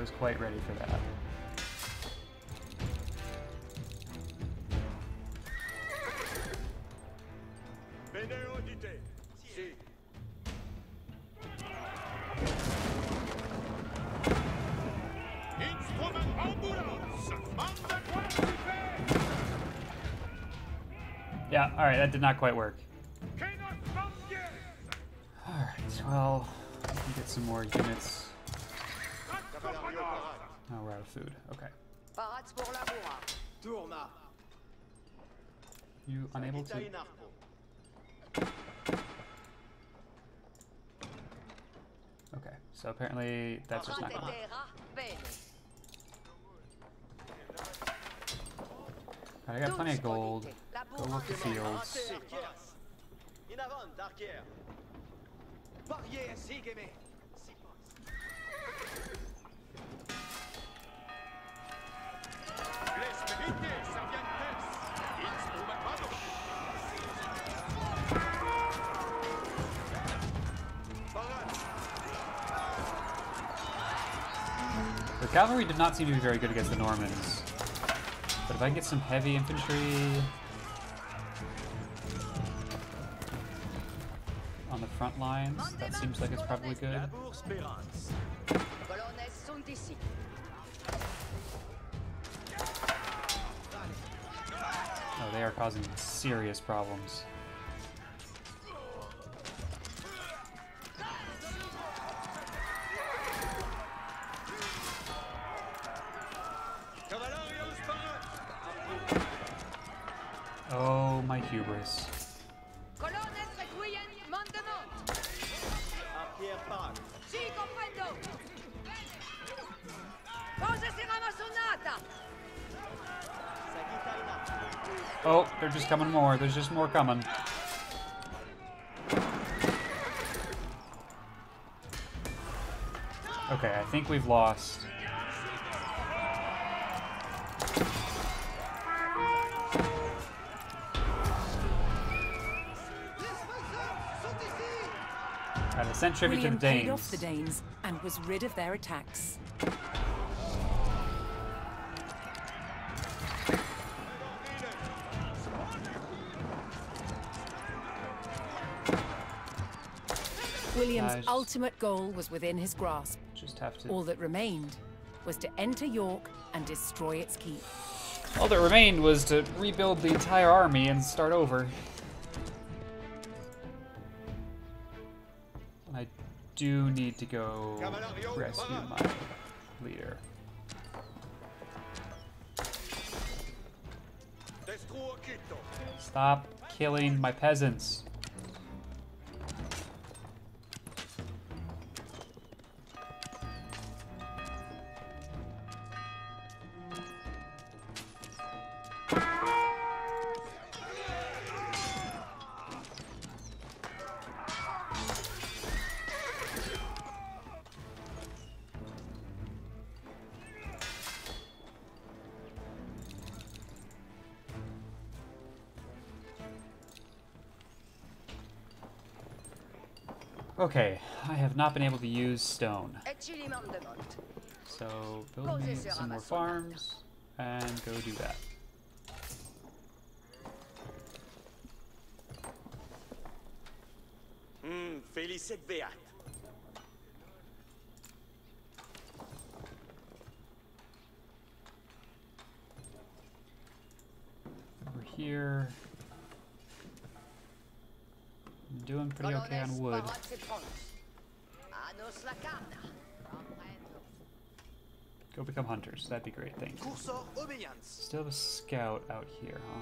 was quite ready for that. Yeah, alright, that did not quite work. Alright, well, we can get some more. Food. Okay. Parats pour la bourra. Tourna. You unable to. Ita in arco. Okay, so apparently that's just not gonna. Terra, I got plenty of Dulce gold. qualite. La Go bourra look the demande. fields. Cavalry did not seem to be very good against the Normans. But if I can get some heavy infantry on the front lines, that seems like it's probably good. Oh, they are causing serious problems. Coming more. There's just more coming. Okay, I think we've lost. Alright, I sent tribute to the William paid off the Danes and was rid of their attacks. Just- ultimate goal was within his grasp. Just have to. All that remained was to enter York and destroy its keep. All that remained was to rebuild the entire army and start over. I do need to go rescue my leader. Stop killing my peasants. Been able to use stone. Et tu lui mandes de monte. So build me some more farms and go do that. Hmm, Félicite Beat. Over here. I'm doing pretty okay on Colonnes wood. parade ses tronches. Anos la carne. Comprendo. Go hunters. That'd be great. Thanks. Cursor obéissance. Still have a scout out here, huh?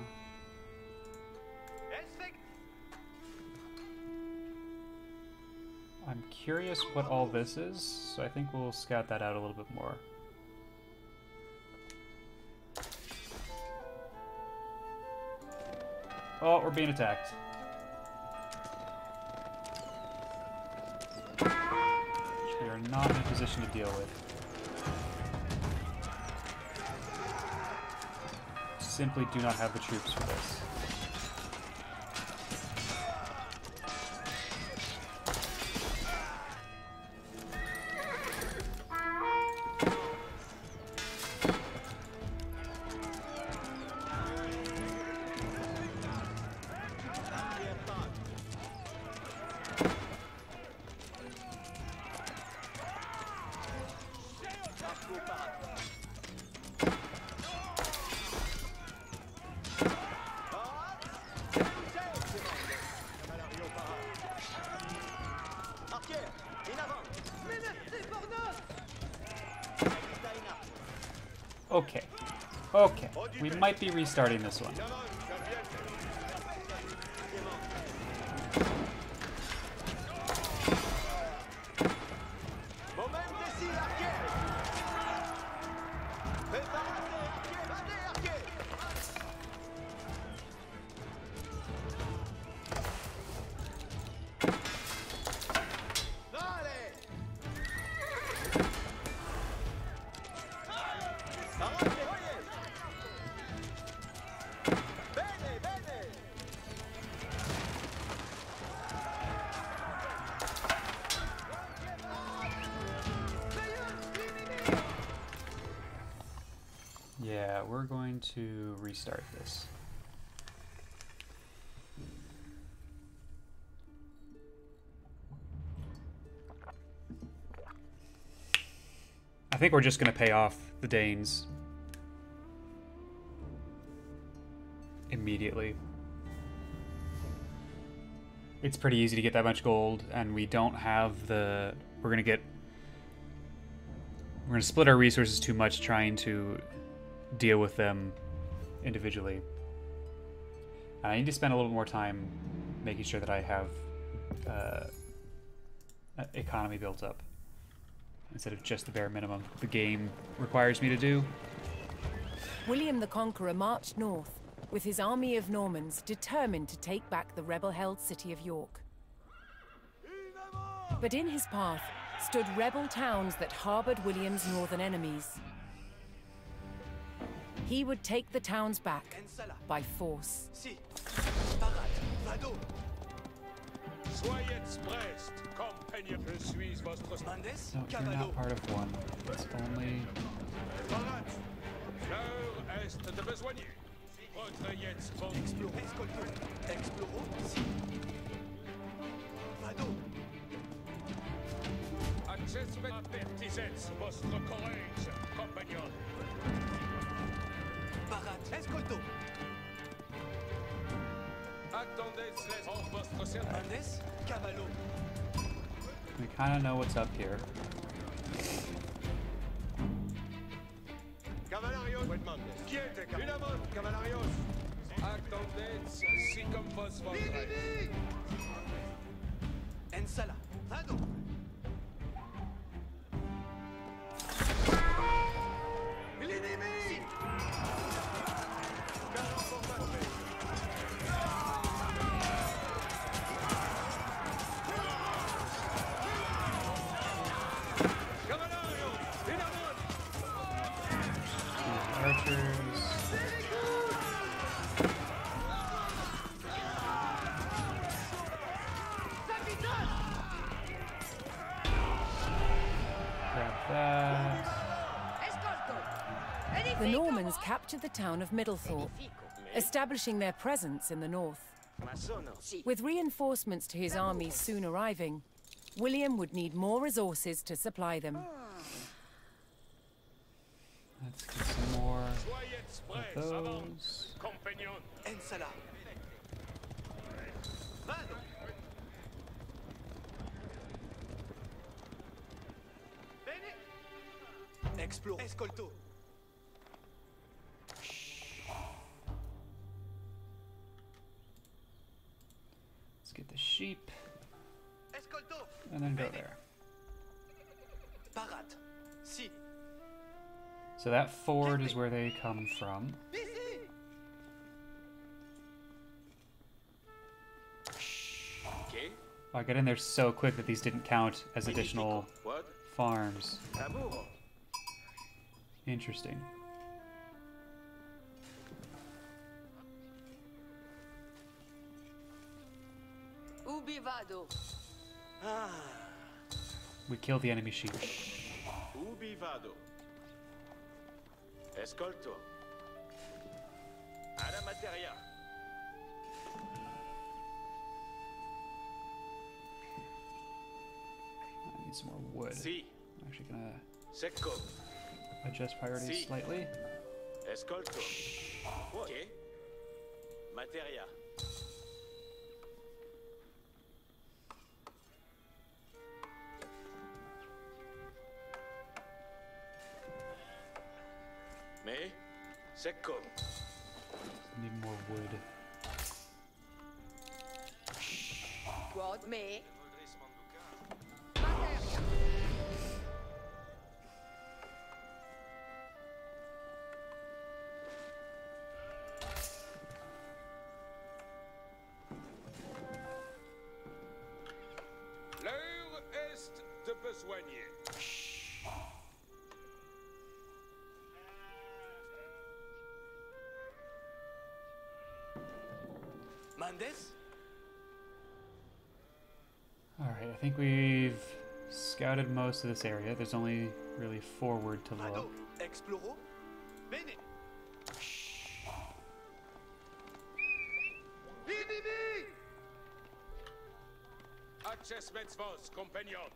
I'm curious what all this is, so I think we'll scout that out a little bit more. Oh, we're being attacked. Which we are not in a position to deal with. Simply do not have the troops for this. Might be restarting this one. To restart this. I think we're just going to pay off the Danes immediately. It's pretty easy to get that much gold, and we don't have the. We're going to get. We're going to split our resources too much trying to deal with them individually. And I need to spend a little more time making sure that I have uh, economy built up instead of just the bare minimum the game requires me to do. William the Conqueror marched north, with his army of Normans determined to take back the rebel held city of York. But in his path stood rebel towns that harbored William's northern enemies. He would take the towns back by force. Si. Parade. Vado. Soyez prest, compagnon. Je suis votre Mendes. No, you're not part of one. It's only. parade. L'heure est de besoigner. Retrayez vos Explorons. Escolto. Explorons. Si. Vado. Acces avertisets vostre courage, compagnon. Barat, escolto. Attendez les en votre service. Cavallo. We kind of know what's up here. Mandes. Quiete, Unamon, cavallarios. Attendez si comme vos. Vivi! Ensala, vado. L'ennemi! Normans captured the town of Middlethorpe, establishing their presence in the north. With reinforcements to his armies soon arriving, William would need more resources to supply them. Ah. Let's get some more Soyez of prêts, those. Vado. Bene. Explore. Escolto. Get the sheep and then go there. So that ford is where they come from. Ici. Okay. Oh, I got in there so quick that these didn't count as additional farms. Interesting. Ubi vado. Ah. We killed the enemy sheep. Ubi vado. Escolto. Alla materia. I need some more wood. Si. I'm actually gonna Secco. adjust priorities Si. slightly. Escolto. Ok. Materia. Me. Secco. Need more wood. Quod me. Mandes. Alright, I think we've scouted most of this area. There's only really forward to Vado. look. Exploro. Bene. Vivi! Acces vos, compagnon.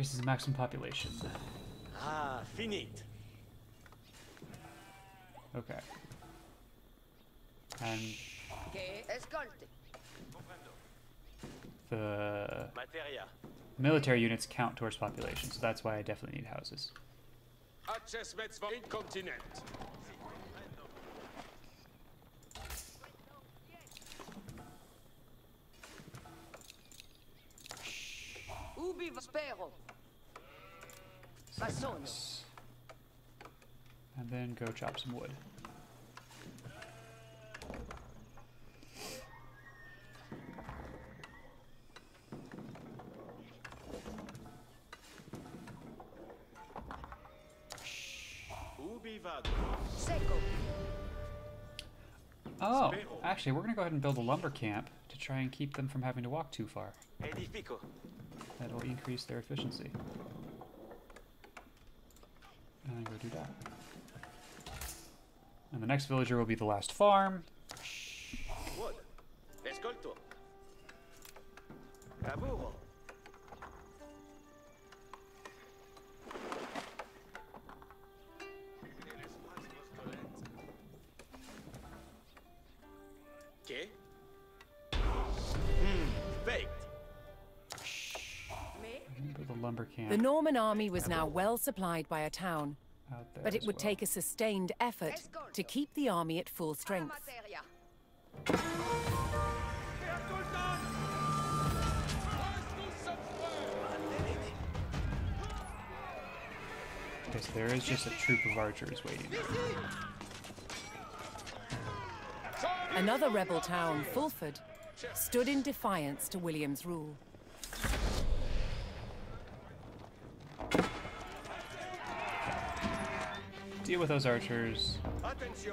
Increases the maximum population. Ah, finit. Okay. And Che escolte. the Materia. military units count towards population, so that's why I definitely need houses. Acces vos incontinent. Ubi v- spero. Masono. And then go chop some wood. Ubi vado. Secco. Oh, actually, we're gonna go ahead and build a lumber camp to try and keep them from having to walk too far. That'll increase their efficiency. And then go do that. And the next villager will be the last farm. Wood. Escolto. Lavoro. Che? Hmm, baked. Build a lumber camp The Norman army was now well supplied by a town, but it would well. take a sustained effort to keep the army at full strength. Materia. Okay, so there is just a troop of archers waiting. Another rebel town, Fulford, stood in defiance to William's rule. Deal with those archers. Attention.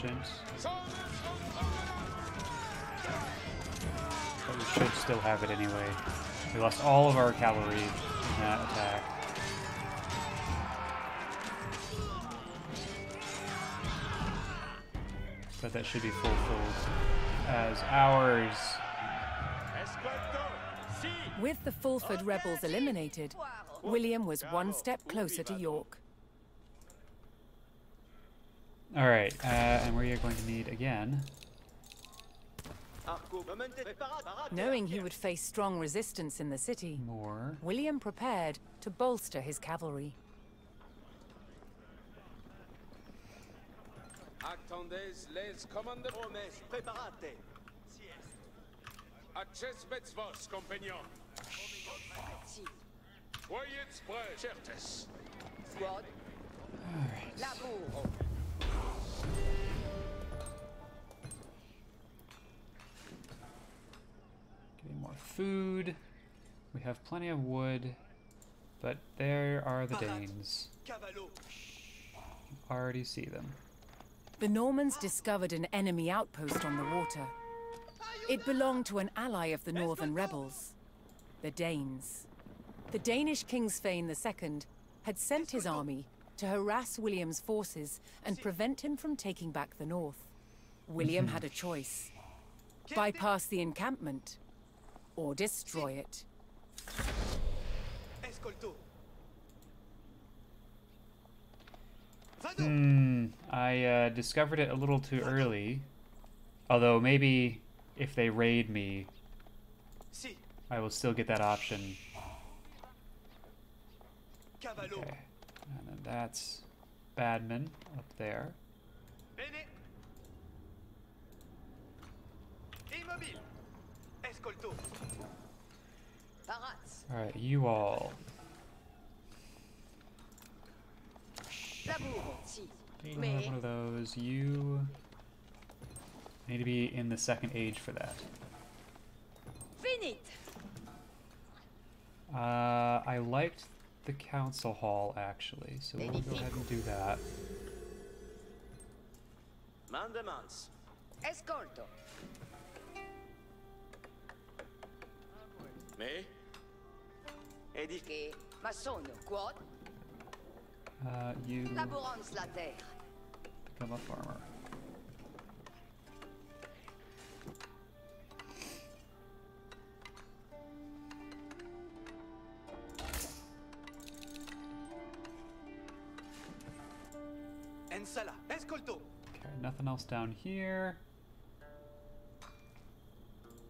very but we should still have it anyway. We lost all of our cavalry in that attack. But that should be fulfilled as ours. With the Fulford rebels eliminated, William was one step closer to York. Alright, uh, and we are going to need again. Arco. Momente. Parate. Parate. Knowing he would face strong resistance in the city, More. William prepared to bolster his cavalry. Attendez les commandements. Hommes, preparate. Access vos, compagnon. Si. Voyez express, certes. Quod? Alright. Laboro. Getting more food. We have plenty of wood, but there are the Danes. Cavallo. Already see them. The Normans discovered an enemy outpost on the water. It belonged to an ally of the northern rebels, the Danes. The Danish King Svein II had sent his army to harass William's forces and prevent him from taking back the north. William had a choice bypass the encampment or destroy it. Hmm. I uh, discovered it a little too early. Although maybe if they raid me, I will still get that option. Okay. And that's Badman up there. Bene. Immobile. Escolto. Paraz. Alright, you all. Labour. You have Mais. one of those. You need to be in the second age for that. Finit. Uh, I liked the council hall actually, so we'll go ahead and do that. Man de. Escolto. Me. Edith. Che. Masono. Quod. Uh, you Laborans la terre. become a farmer. Ensala. Escolto. Okay, nothing else down here.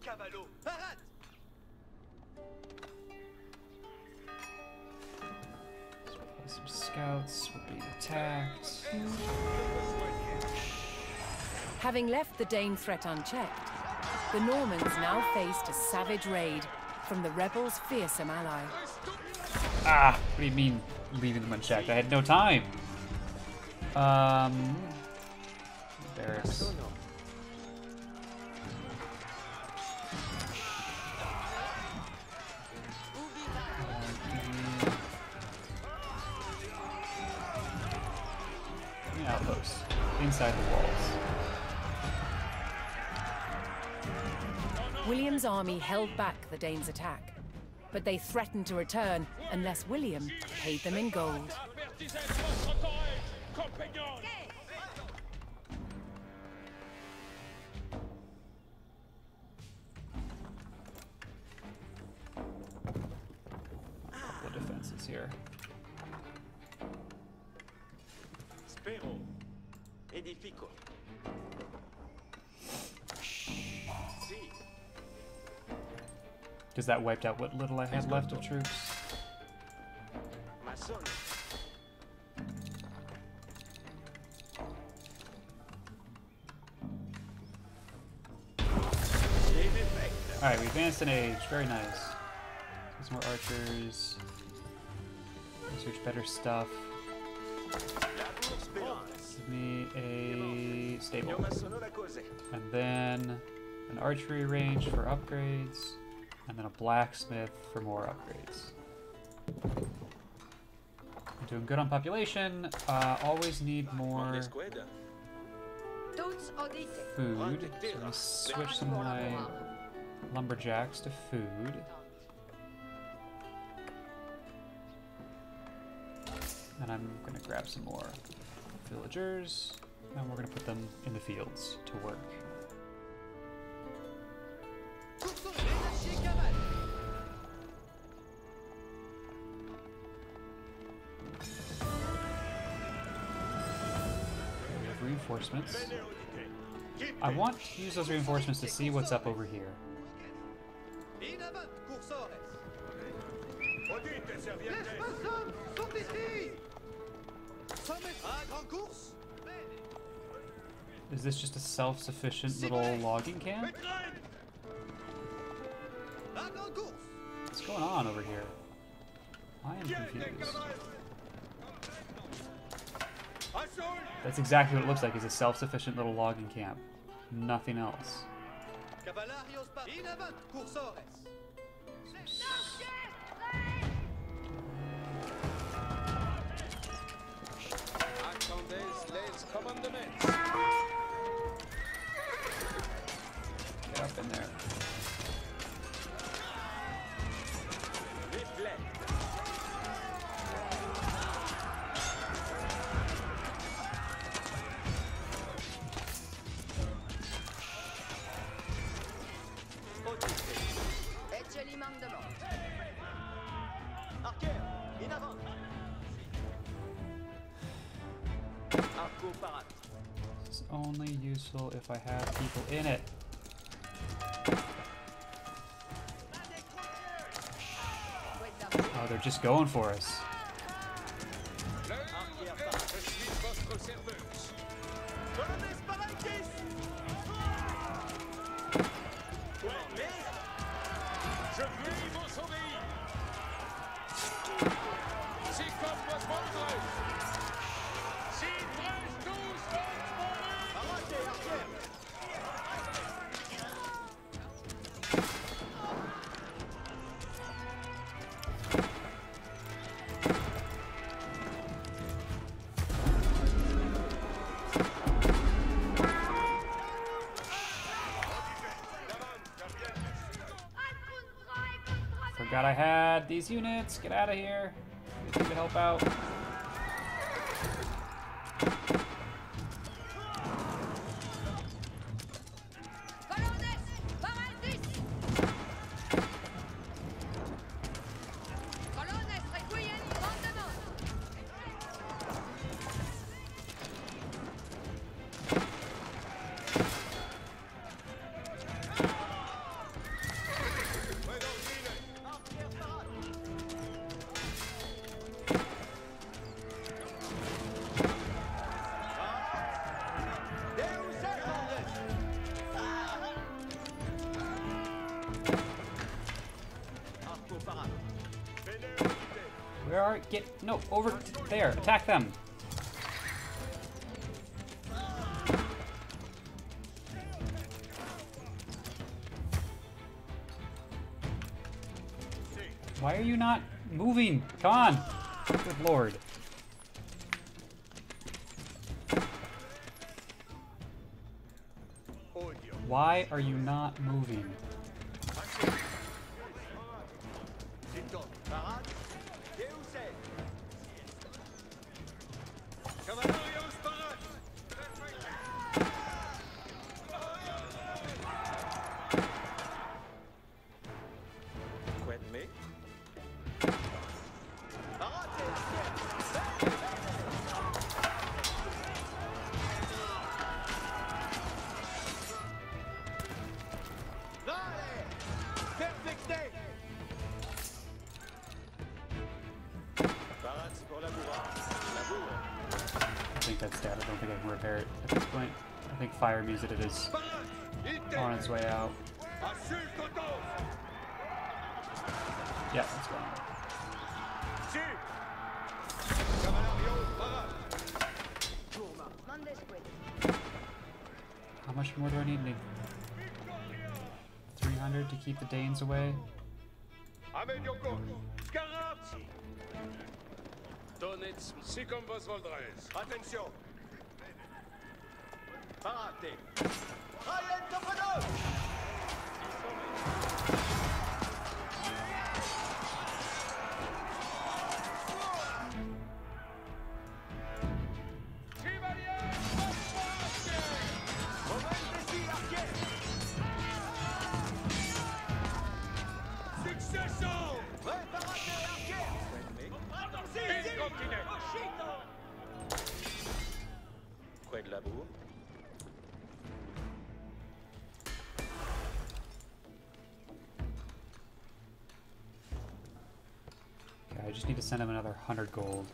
Cavallo. Parade. So we'll have some scouts. We're being attacked. Having left the Dane threat unchecked, the Normans now faced a savage raid from the rebels' fearsome ally. Ah, what do you mean leaving them unchecked? I had no time. Um, barracks. An outpost inside the walls. William's army held back the Danes' attack, but they threatened to return unless William paid them in gold. That wiped out what little I had left of troops? Alright, we advanced in age. Very nice. Get some more archers. Research better stuff. Give me a stable. masono la cose. And then an archery range for upgrades. And then a blacksmith for more upgrades. I'm doing good on population. Uh, always need more Mon esquadra. Tots audite. food. So I'm gonna switch some of my lumberjacks to food. And I'm gonna grab some more villagers, and we're gonna put them in the fields to work. Reinforcements. I want to use those reinforcements to see what's up over here. Is this just a self-sufficient little logging camp? What's going on over here? I am confused. Cavales. Assaut. That's exactly what it looks like, is a self-sufficient little logging camp. Nothing else. Cavallarios par. In avant, cursores. Attendez les commandements. Get up in there. I have people in it. Oh, they're just going for us. These units. Get out of here. You can help out. Get no over there? Attack them. Why are you not moving? Come on. Good lord. Why are you not moving? Danes away. Donetsk, si comme vos voldrez. Attention need to send him another 100 gold.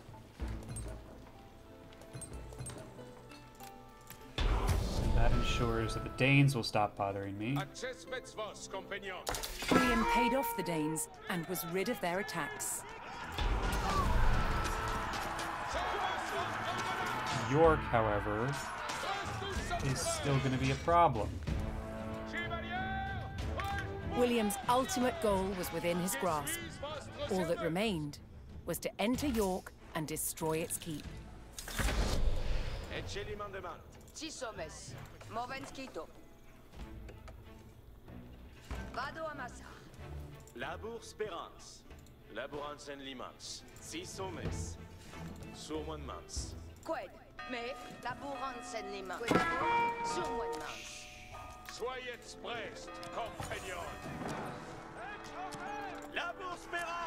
And that ensures that the Danes will stop bothering me. Acces vos, compagnon. William paid off the Danes and was rid of their attacks. York, however, is still going to be a problem. William's ultimate goal was within his grasp. All that remained was to enter York and destroy its keep. Ecce mandement. Tisomes, Movenskito. Vado amasa. Labour spérance. Labourance en limans. Si sommes. Surmon mans. Qued, mais laburansen lima. Sur moi de mans. soyez prest, compagnon. Labour spérance.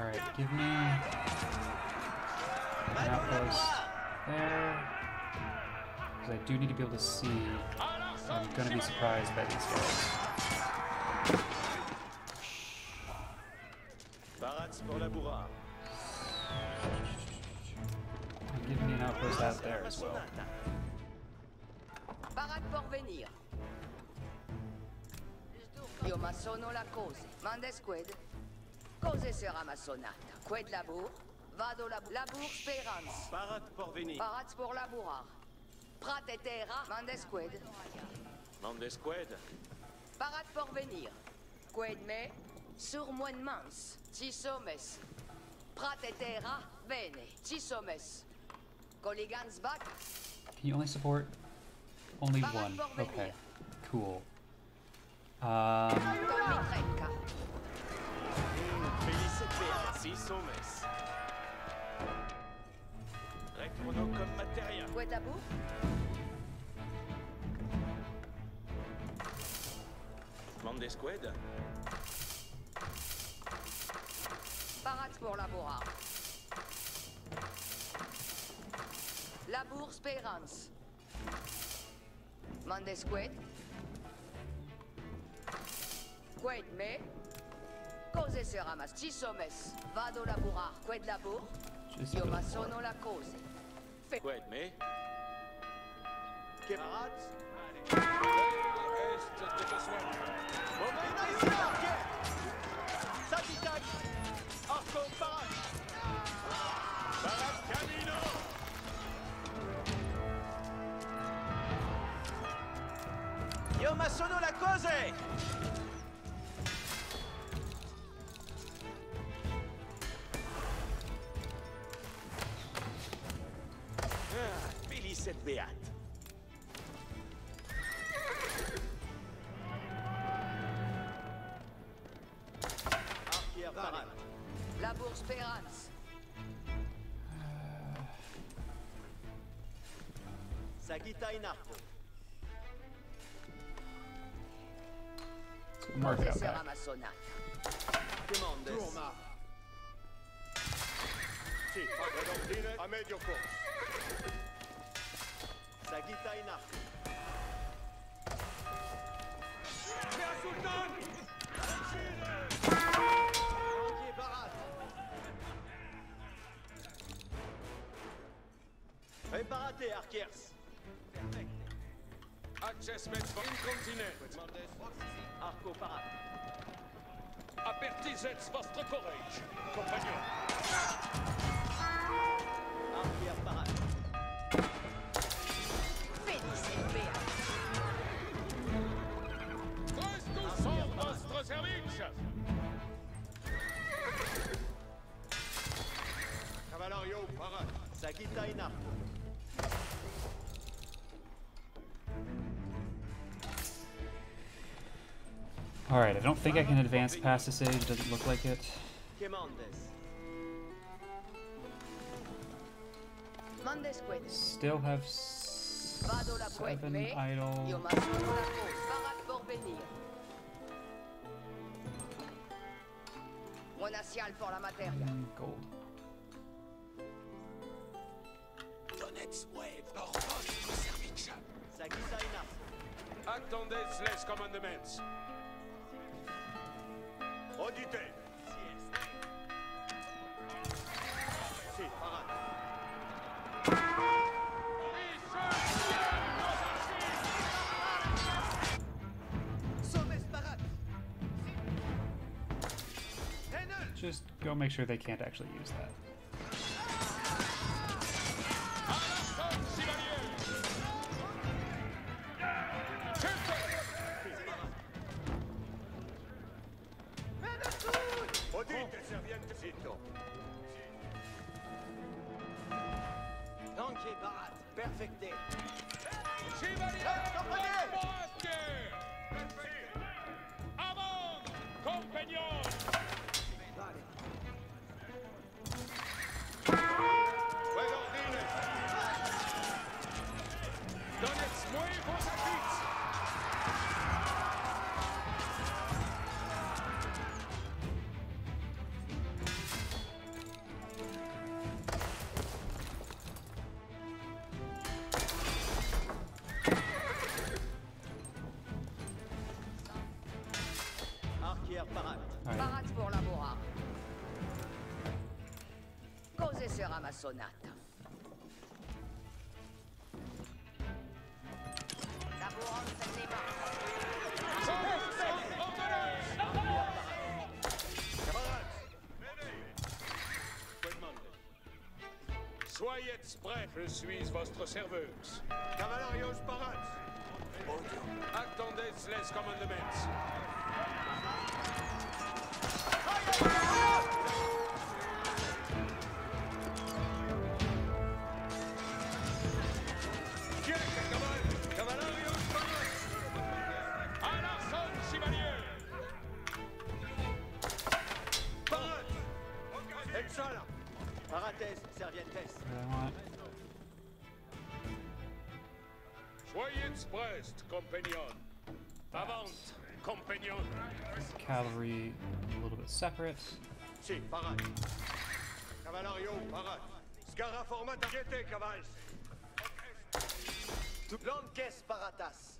Alright, give me an outpost there. Because I do need to be able to see. I'm gonna be surprised by these guys. And give me an outpost out there as well. Io ma sono la cose. Mandes qued. Cose sera ma sonata. Qued labour. Vado la labour speranz. Barat pour venir. Barats pour labourar. Prat et terra. Mandes qued. Mandesqued. Barat Porvenir. Qued me. Sur moine mans. Tisomes. Prat et terra. Bene. Tisomes. Coligans bac. Can you only support only Barak one? Porvenir. Okay, cool. Um, comme matériel. Qued labour. Mandesqued. Barats pour labourar. Labour speranz. Mandes qued. Qued me. Cose seramas. Tisomes. Vado labourar. Qued labour. just Io build ma more. sono la cose. Qued me. Que Barats. Est de besoin. Moment ici, arquet. Sagitac. Arco Barat. Barak Camino. Io ma sono la cose. Félicite Béat. Arquier Barat. Labour speranz. Sagita Inarco. So mark Cose out sera back. ma sonata. Demandes. Sì, le ordine a medio corso. Sagita Inarco. Arquier Barat. Reparate, Arquiers. Accessment for incontinent. Arco Barat. Apertisets vostre courage. Compagnon. Sagita Inarco. Alright, I don't think I can advance past this age, doesn't look like it. Quemandes. Still have s- Vado la qued seven me. Io idle. ma Attendez les commandements. Audite. Sì, Barat. Sommes Barat. Just go make sure they can't actually use that. Je suis votre serveuse. Cavalarios parats. Attendez les commandements. Compagnon. Avant, compagnon. Cavalry a little bit separate. Si, parat. Cavalario, parat. Scara cavals. Blanques paratas.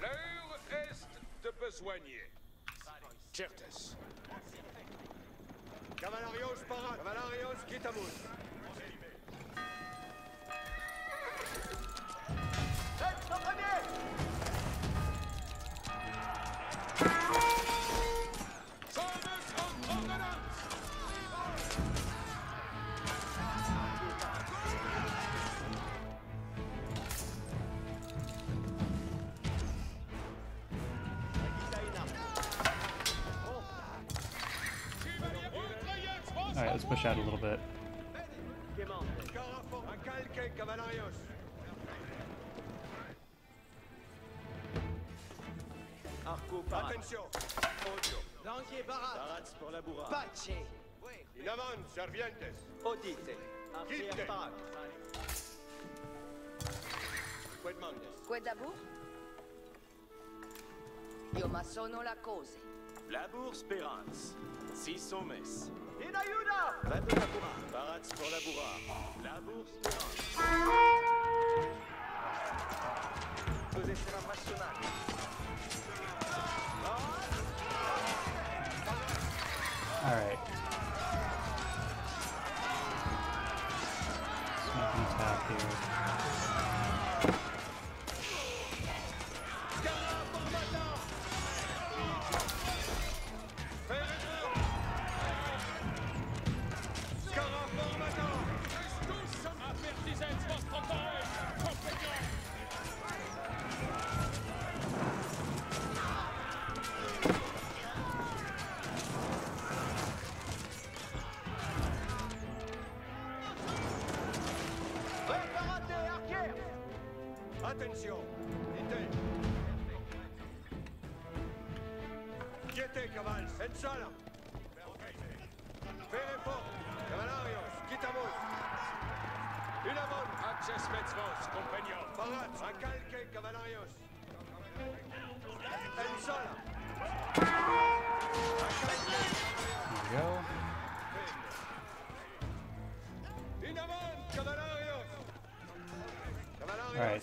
L'heure est de besoigner. Certes. Cavalarios parat. Cavalarios quitamus. Salves en ordonnance Chevalier, retrayez vos All right, let's push out a little bit. Attention. Odio. Langier parat. Parats pour la bourra. Pace. In avant, servientes. Odite. Arcier Quitte. parat. Quid mandes. Quid Labour? Io ma sono la cose. Labour Spérance. Six sommes. In ayuda! Vado la bourra. Parats pour la bourra. Labour Spérance. Cos'è sarà massonato? All right. Smoky tap here.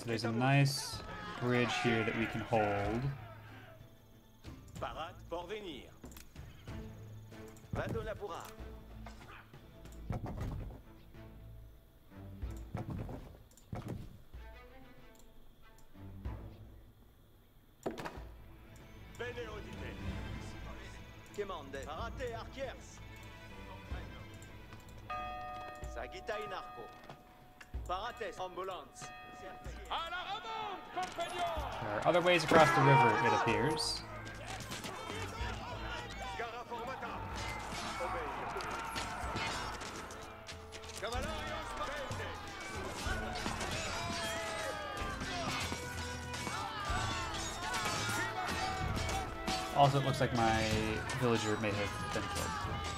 So there's a nice bridge here that we can hold. Sagita in arco. Parates, ambulance. Other ways across the river, it appears. Also, it looks like my villager may have been killed.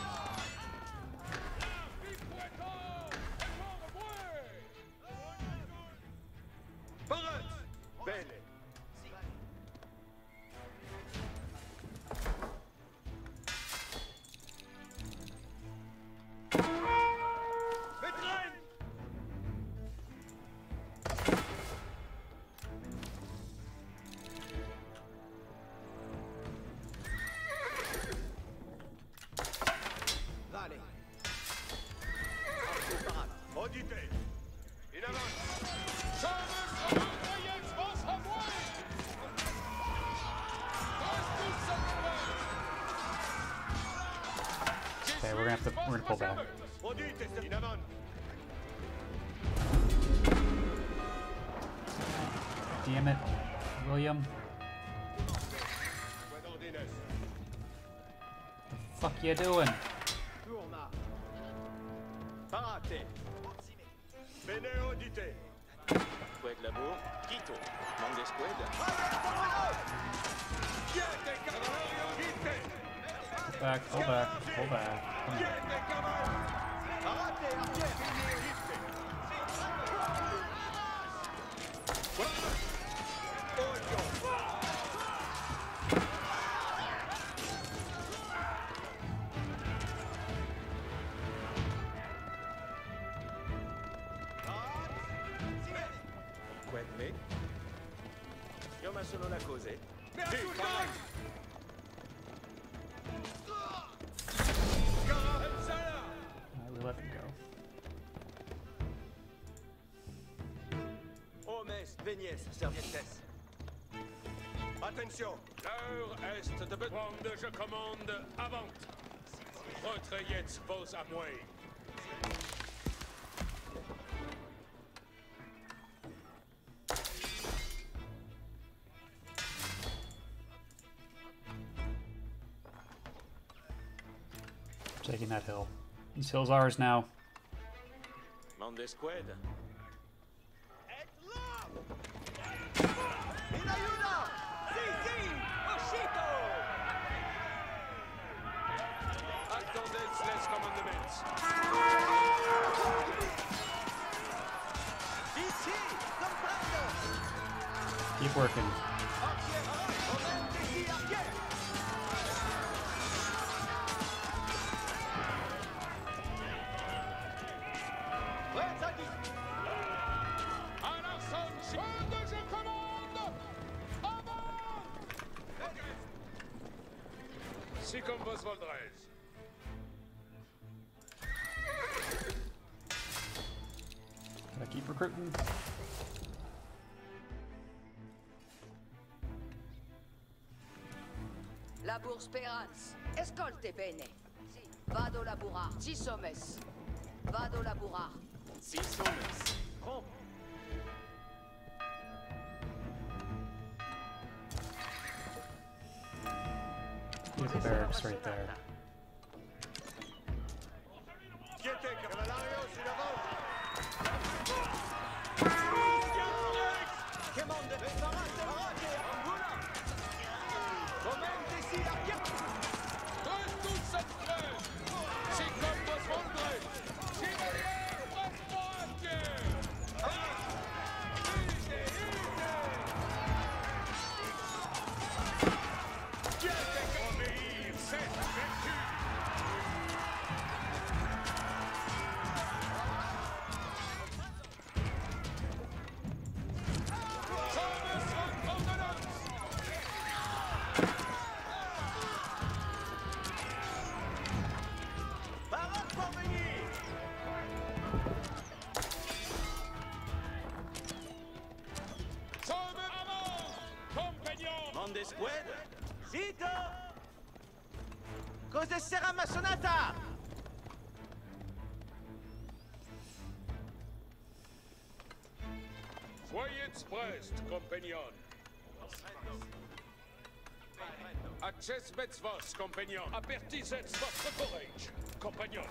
You doing? Hommes, Véniès, serviettes. Attention L'heure est de prendre, je commande, avant. Retrayez vos amouets. Taking that hill. This hill's ours now. Mande Labour Sperance. Escolte bene. Sì. Vado laburar. Ci sommes. Vado laburar. Six hommes. Prends. There's the barracks right there. Soyez prest, compagnons. Vos, compagnons. Apertisez votre courage, compagnons.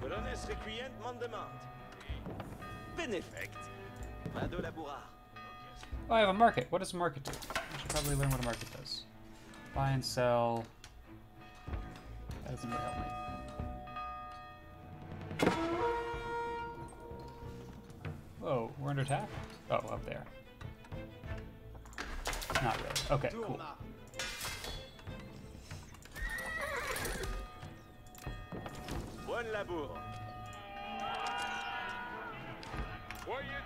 Colonnes requient mandement. Benefect. Vado laborar. Oh, I have a market. What does a market do? I should probably learn what a market does. Buy and sell. That doesn't help me. Whoa, we're under attack? Oh, up there. Not really. Okay, cool. Bon labour. Soyez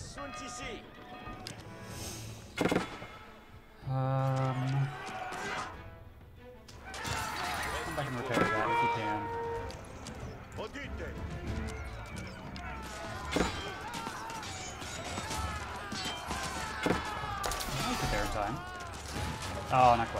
Colonnes sunt ici. Um, come back and repair that if you can. I'll get there in time. Oh, not quite.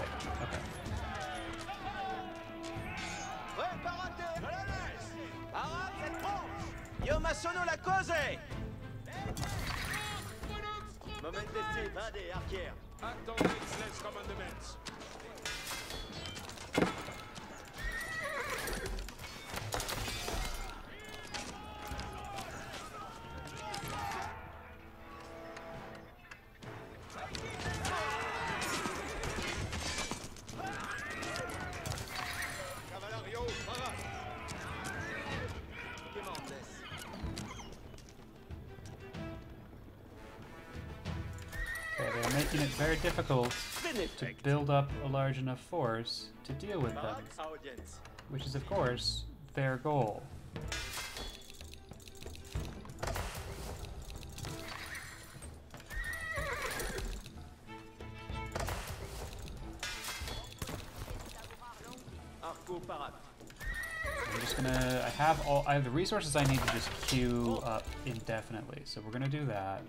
Very difficult to build up a large enough force to deal with them, which is, of course, their goal. I'm just gonna. I have all. I have the resources I need to just queue up indefinitely. So we're gonna do that.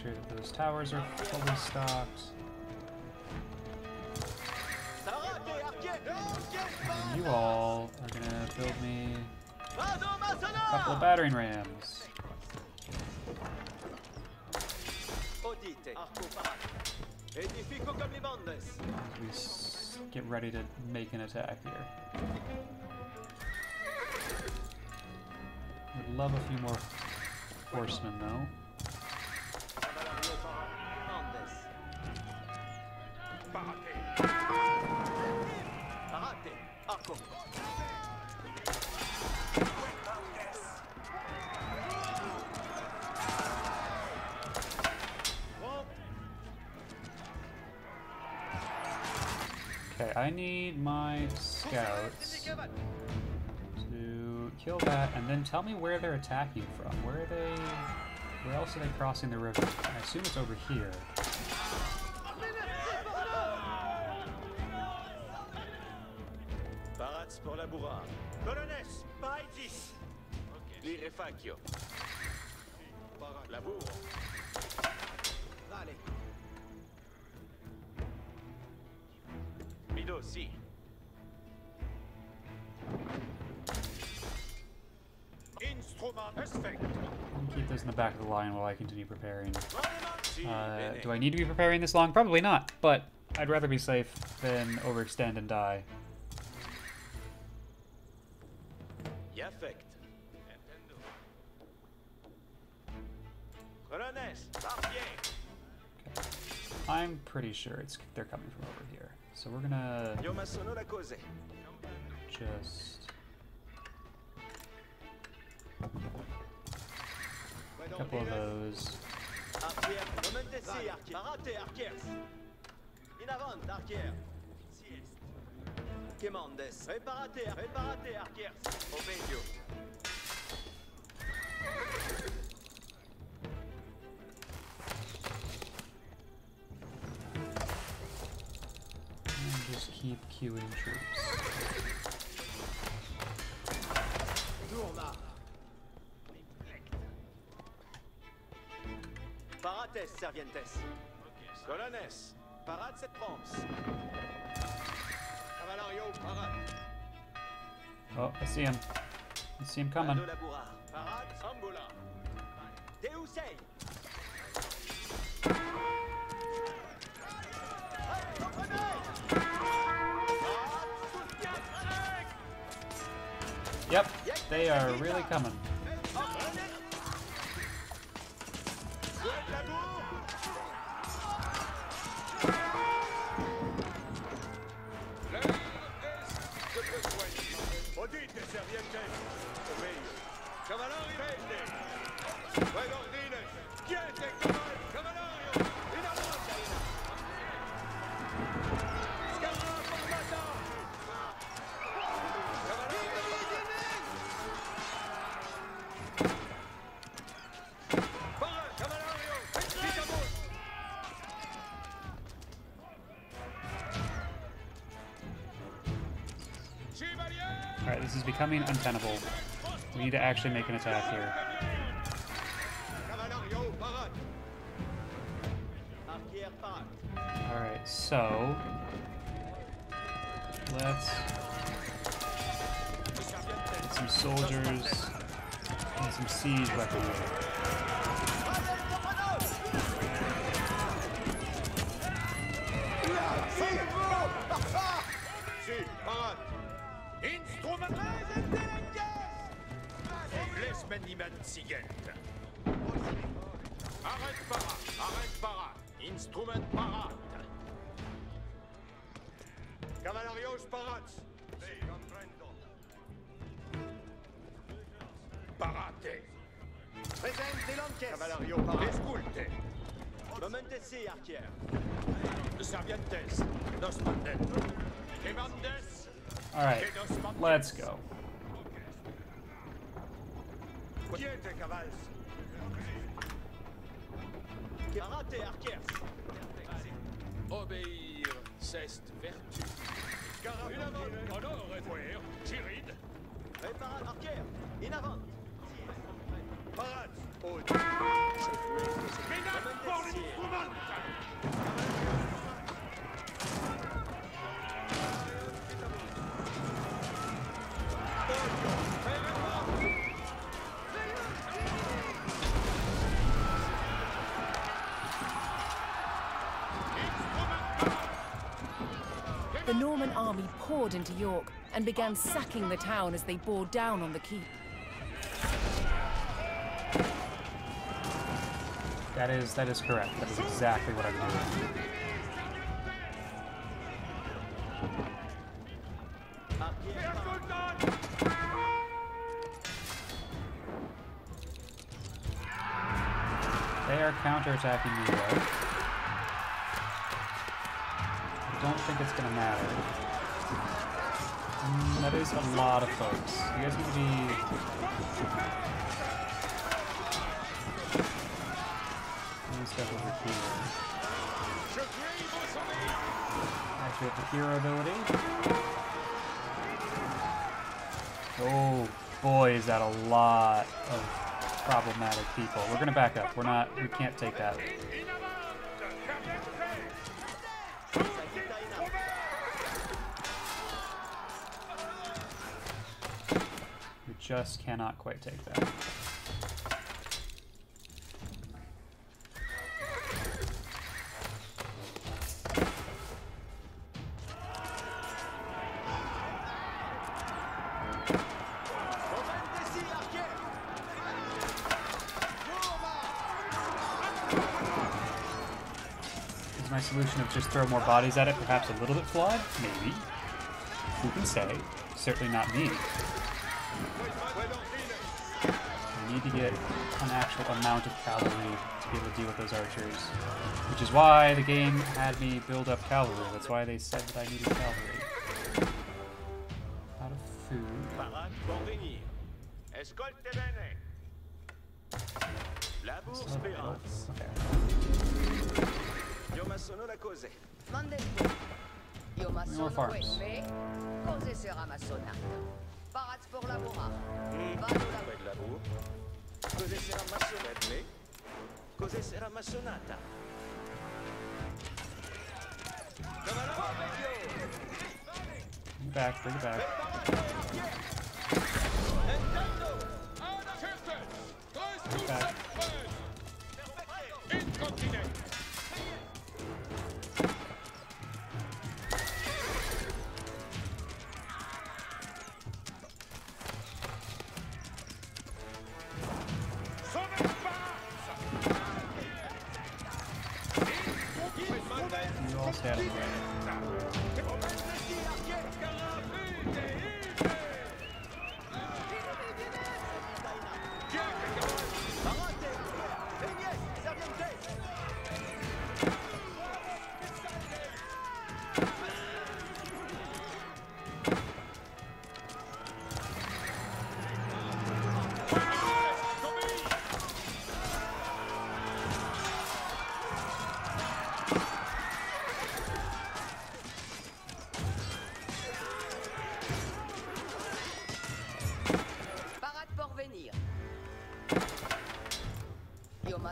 Sure that those towers are fully stocked. And you all are gonna build me a couple of battering rams. Get ready to make an attack here. Would love a few more horsemen though. Scouts to kill that and then tell me where they're attacking from. Where are they? Where else are they crossing the river? I assume it's over here. Parats pour la bourrade. Colonnes, Paetis. Lirefacchio. La bourre. Vale. Mido. Keep those in the back of the line while I continue preparing. Uh, do I need to be preparing this long? Probably not, but I'd rather be safe than overextend and die. Barbier. I'm pretty sure it's they're coming from over here. So we're gonna just a couple of those. Commandes. Reparate, reparate, just keep queuing troops. Parates, servientes. Colonnes, parade cette trompe. Cavalario, parade. Oh, I see him. I see him coming. Parade. Deusei. Yep, they are really coming. Thursday. Need to actually make an attack here. Alright, so. Let's get some soldiers and some siege weaponry. Si, parade. Instrument. Lesmen niemand sigent. Arrête para, arrête para. Instrument parade. Cavalarios parats. Si, comprendo. Parate. Presente l'enquête. Cavalario parade. Esculte. Momentesi, arquière. Servientes. Nos mandet. Demandes. Alright, let's go. Siete, Cavals. Karate, Arkers. Obéir, c'est vertu. Carabine Une avant. Honor, Edouard. Tiride. Réparade, Arker. In avant. Parade. Haute. Poured into York and began sacking the town as they bore down on the keep. That is that is correct. That is exactly what I'm doing. They are counterattacking me though. I don't think it's gonna matter. That is a lot of folks. You guys need to be step over here. The hero ability. Oh boy, is that a lot of problematic people. We're gonna back up. We're not. We can't take that. Just cannot quite take that. Is my solution of just throw more bodies at it perhaps a little bit flawed? Maybe. Who can say? Certainly not me. Need to get an actual amount of cavalry to be able to deal with those archers. Which is why the game had me build up cavalry. That's why they said that I needed cavalry. Out of food. Farms. Vado la Quel labour. Cos'è sarà massonata? Me? Cos'è sarà massonata? Bring it back, bring it back. Bring it back.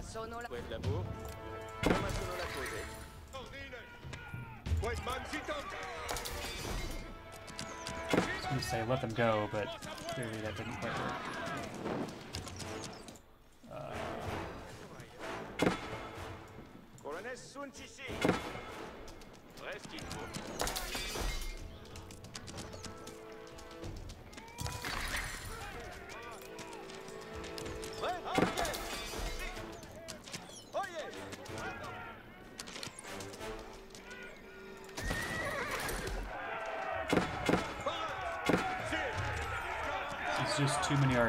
Amasono la... Qued labour. Amasono la cose. Ordine! Quedman si tocca! I was gonna say let them go, but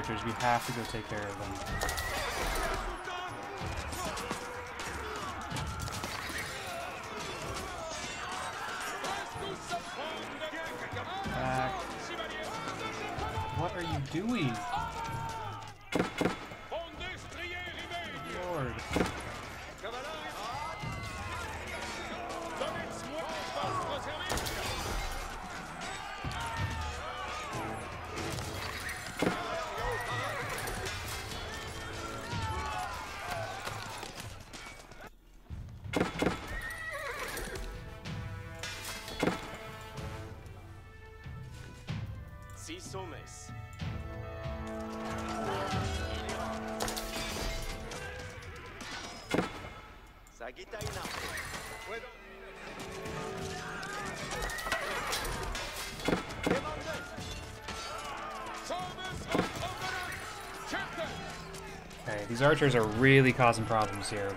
archers. We have to go take care of them. These archers are really causing problems here.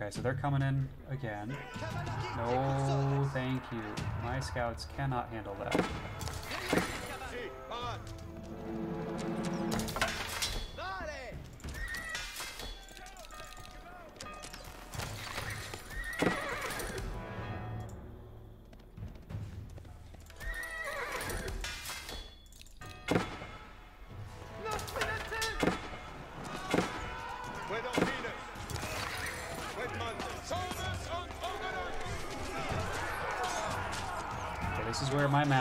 Okay, so they're coming in again. No, thank you. My scouts cannot handle that.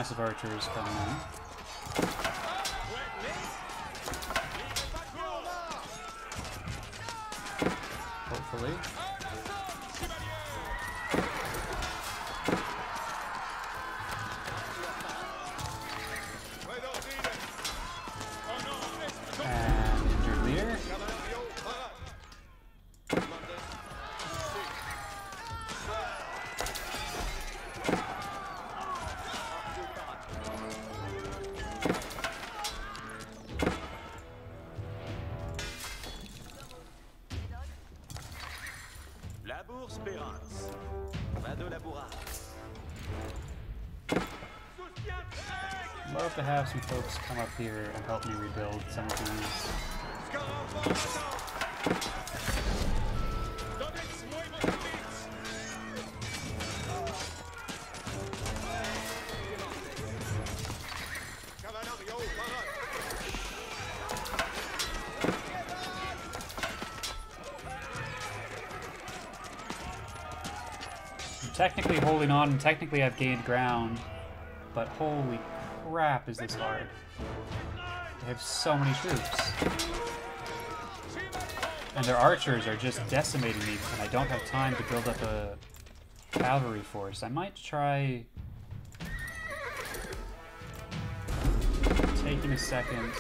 Massive archers coming in. Come up here and help me rebuild some of these. Technically holding on, and technically I've gained ground, but holy crap is this hard. They have so many troops. And their archers are just decimating me, and I don't have time to build up a cavalry force. I might try taking a second.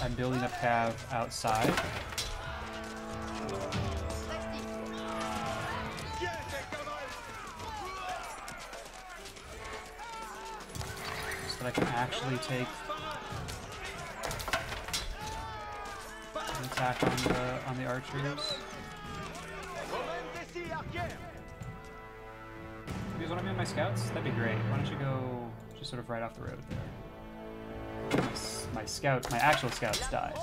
I'm building a cav outside. so that I can actually take on the on the archers. Ici, arquet. You guys want to be on my scouts? That'd be great. Why don't you go just sort of right off the road there? My, my scout, my actual scouts died.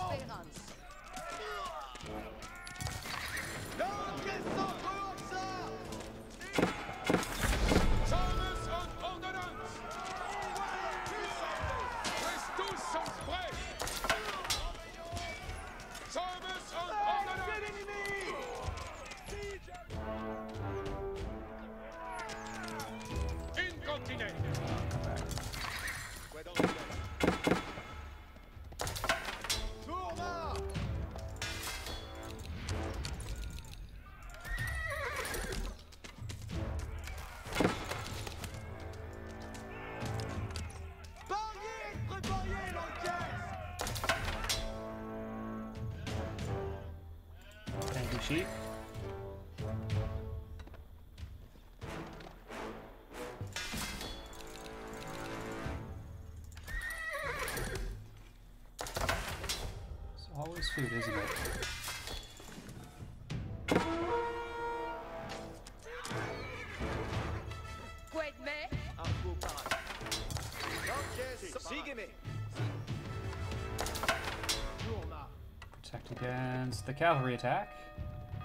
Cavalry attack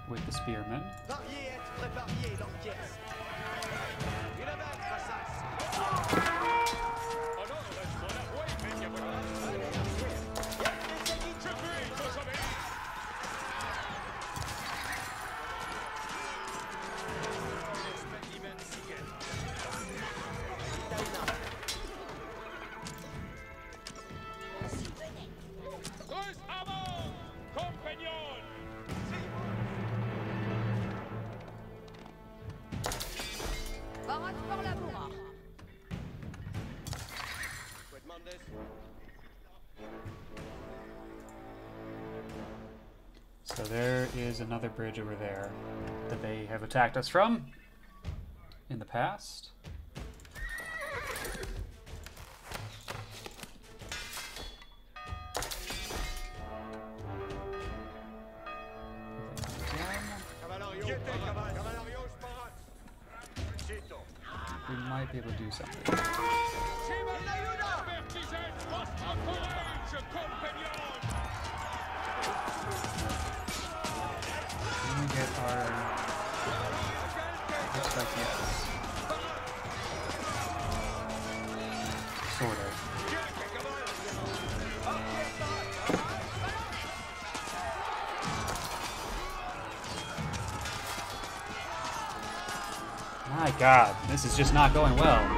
with the spearmen. Variez, être So there is another bridge over there that they have attacked us from in the past. God, this is just not going well.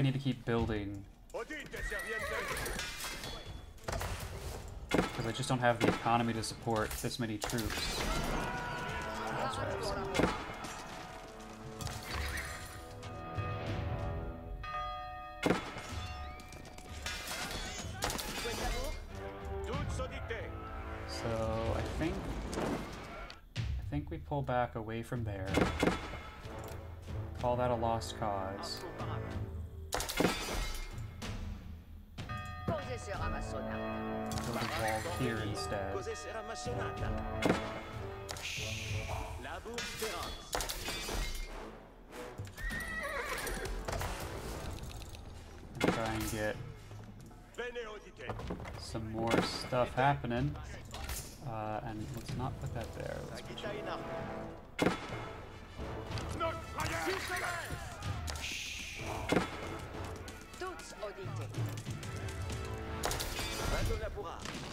I need to keep building because I just don't have the economy to support this many troops. That's what I Odite. So I think I think we pull back away from there. Call that a lost cause. Build a wall here instead. Cos'è sera massonata? Labour Speranza. And try and get some more stuff happening. Uh, and let's not put that there. Vado la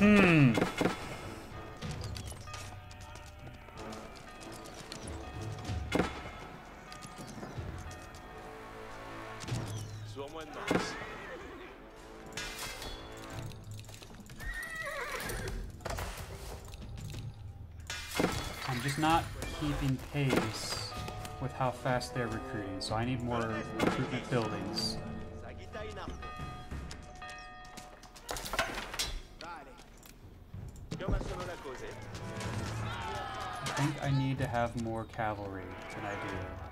Hmm. I'm just not keeping pace with how fast they're recruiting, so I need more recruitment buildings. Have more cavalry than I do.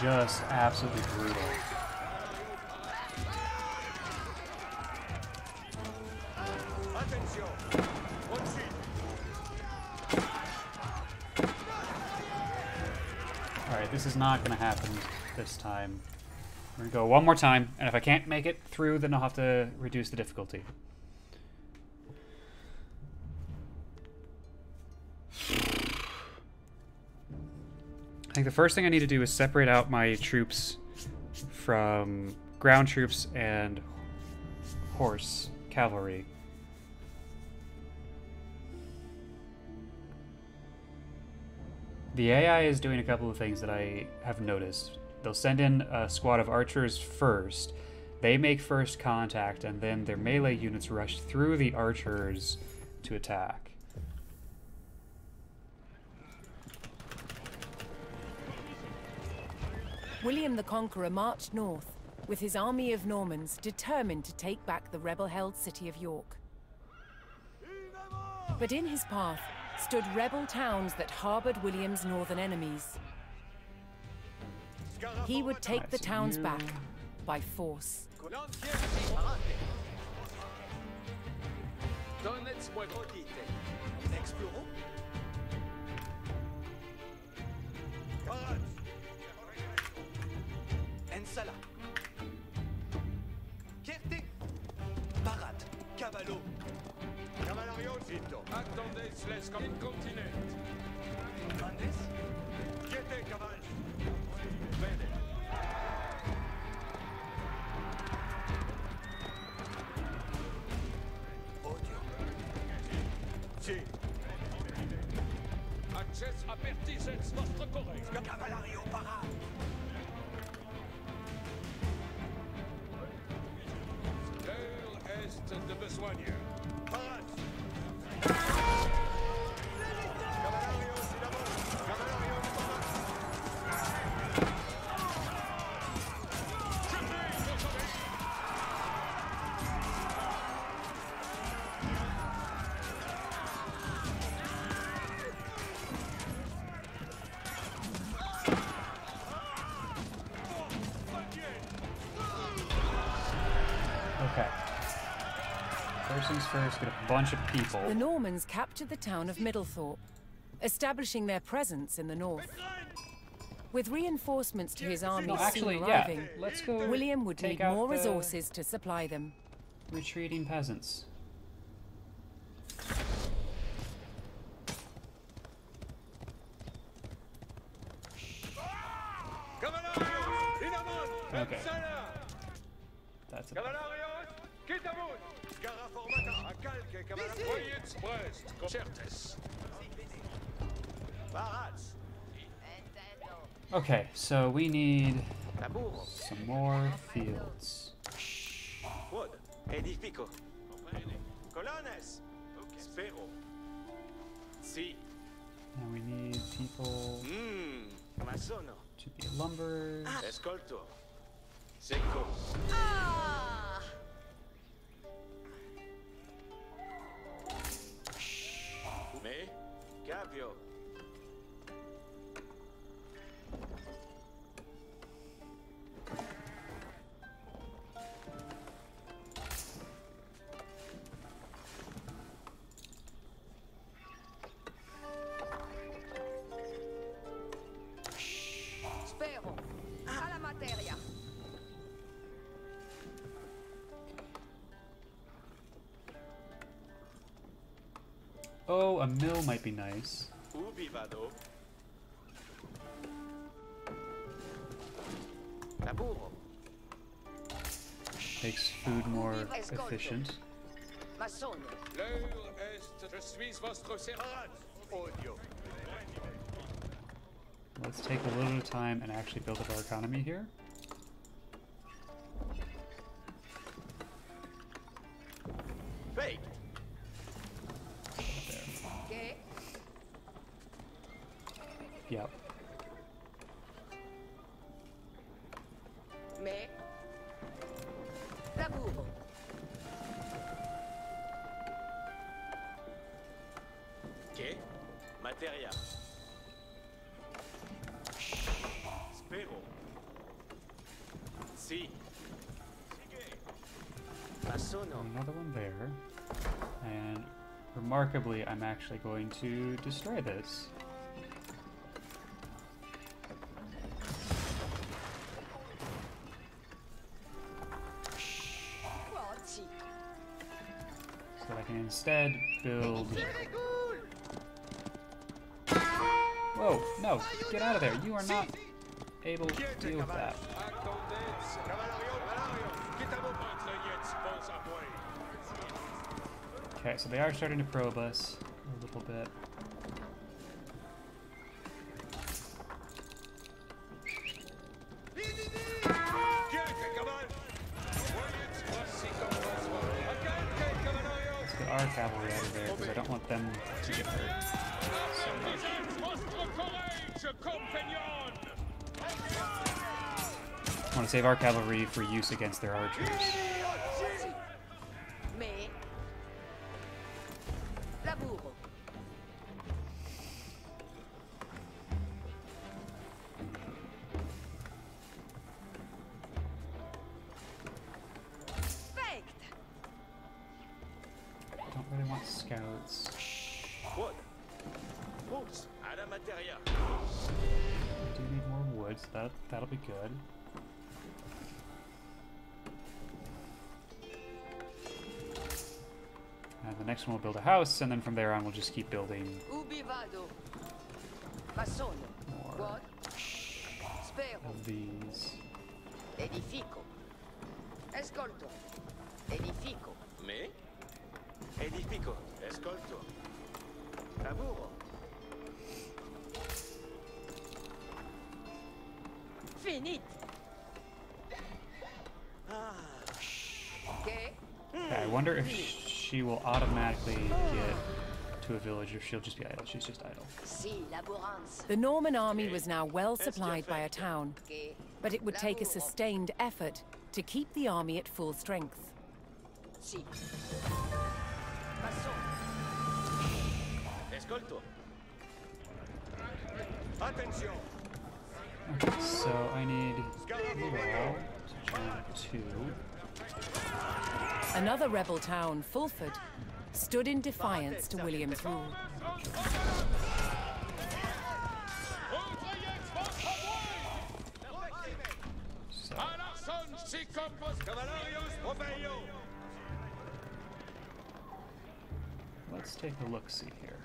Just absolutely brutal. Alright, this is not going to happen this time. We're going to go one more time, and if I can't make it through, then I'll have to reduce the difficulty. First thing I need to do is separate out my troops from ground troops and horse cavalry. The AI is doing a couple of things that I have noticed. They'll send in a squad of archers first. They make first contact, and then their melee units rush through the archers to attack. William the Conqueror marched north, with his army of Normans determined to take back the rebel-held city of York. But in his path stood rebel towns that harbored William's northern enemies. He would take the towns back by force. Cavallerio zitto. Attendez, laisse comme incontinent. Andes. Quiete, caval. Bene. Odio. Sì. Acces apertisens vostre correct. Cavallerio parade. L'heure est de besogne. First get a bunch of people. The Normans captured the town of Middlethorpe, establishing their presence in the north. With reinforcements to his army No, actually, soon yeah. arriving, Let's go. William would need more resources to supply them. Retreating peasants. Cavallarios, in amont, Okay. That's a Cavallarios, quitamut. Gara formata. A calque, cavallerio. Voyez brest, concertes. Parades. Intendo. Okay, so we need some more fields. Wood. Edifico. Colones. Spero. Si. And we need people Mmm. To be lumber. Escolto. Secco. Ah! Me. Cavio. Might be nice. Makes food more efficient. Let's take a little bit of time and actually build up our economy here. Actually going to destroy this. So I can instead build. Whoa, no, get out of there. You are not able to deal with that. Okay, so they are starting to probe us little bit. Let's get our cavalry out of there because I don't want them to get hurt. I want to save our cavalry for use against their archers. House, and then from there on we'll just keep building Ubi vado. Maçonne. more of these. She will automatically get to a village or if she'll just be idle. She's just idle. The Norman army was now well supplied by a town, but it would take a sustained effort to keep the army at full strength. Si. Maçonne. Escolto. Attention. Okay, so I need well, two. Another rebel town, Fulford, stood in defiance to William's rule. Let's take a look see here.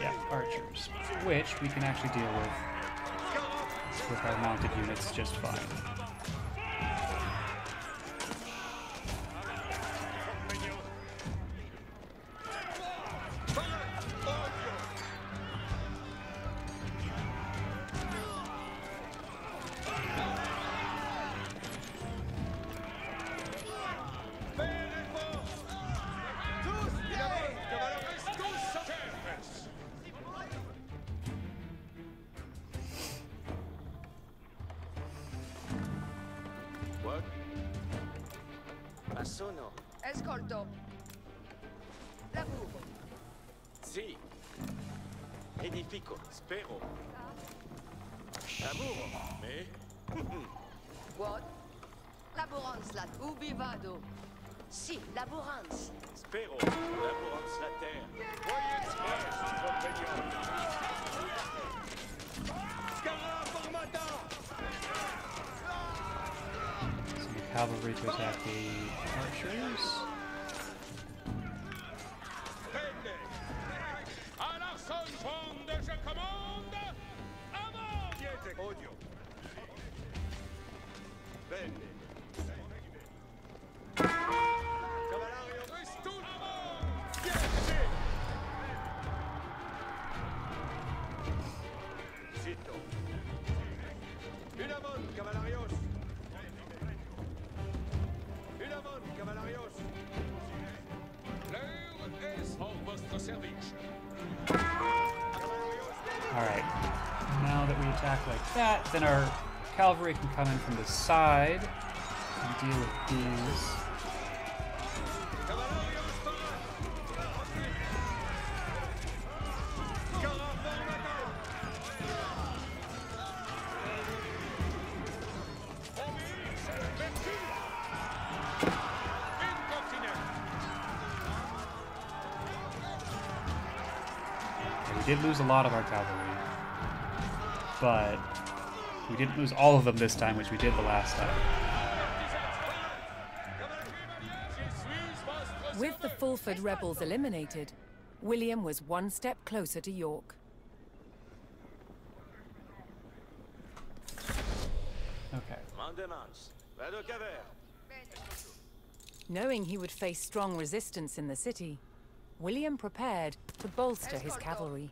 Yeah, archers, which we can actually deal with with our mounted units just fine. Then our cavalry can come in from the side and deal with these. Did lose a lot of our cavalry, but we didn't lose all of them this time, which we did the last time. With the Fulford rebels eliminated, William was one step closer to York. Okay. Mandemans. Vado caver. Knowing he would face strong resistance in the city, William prepared to bolster his cavalry.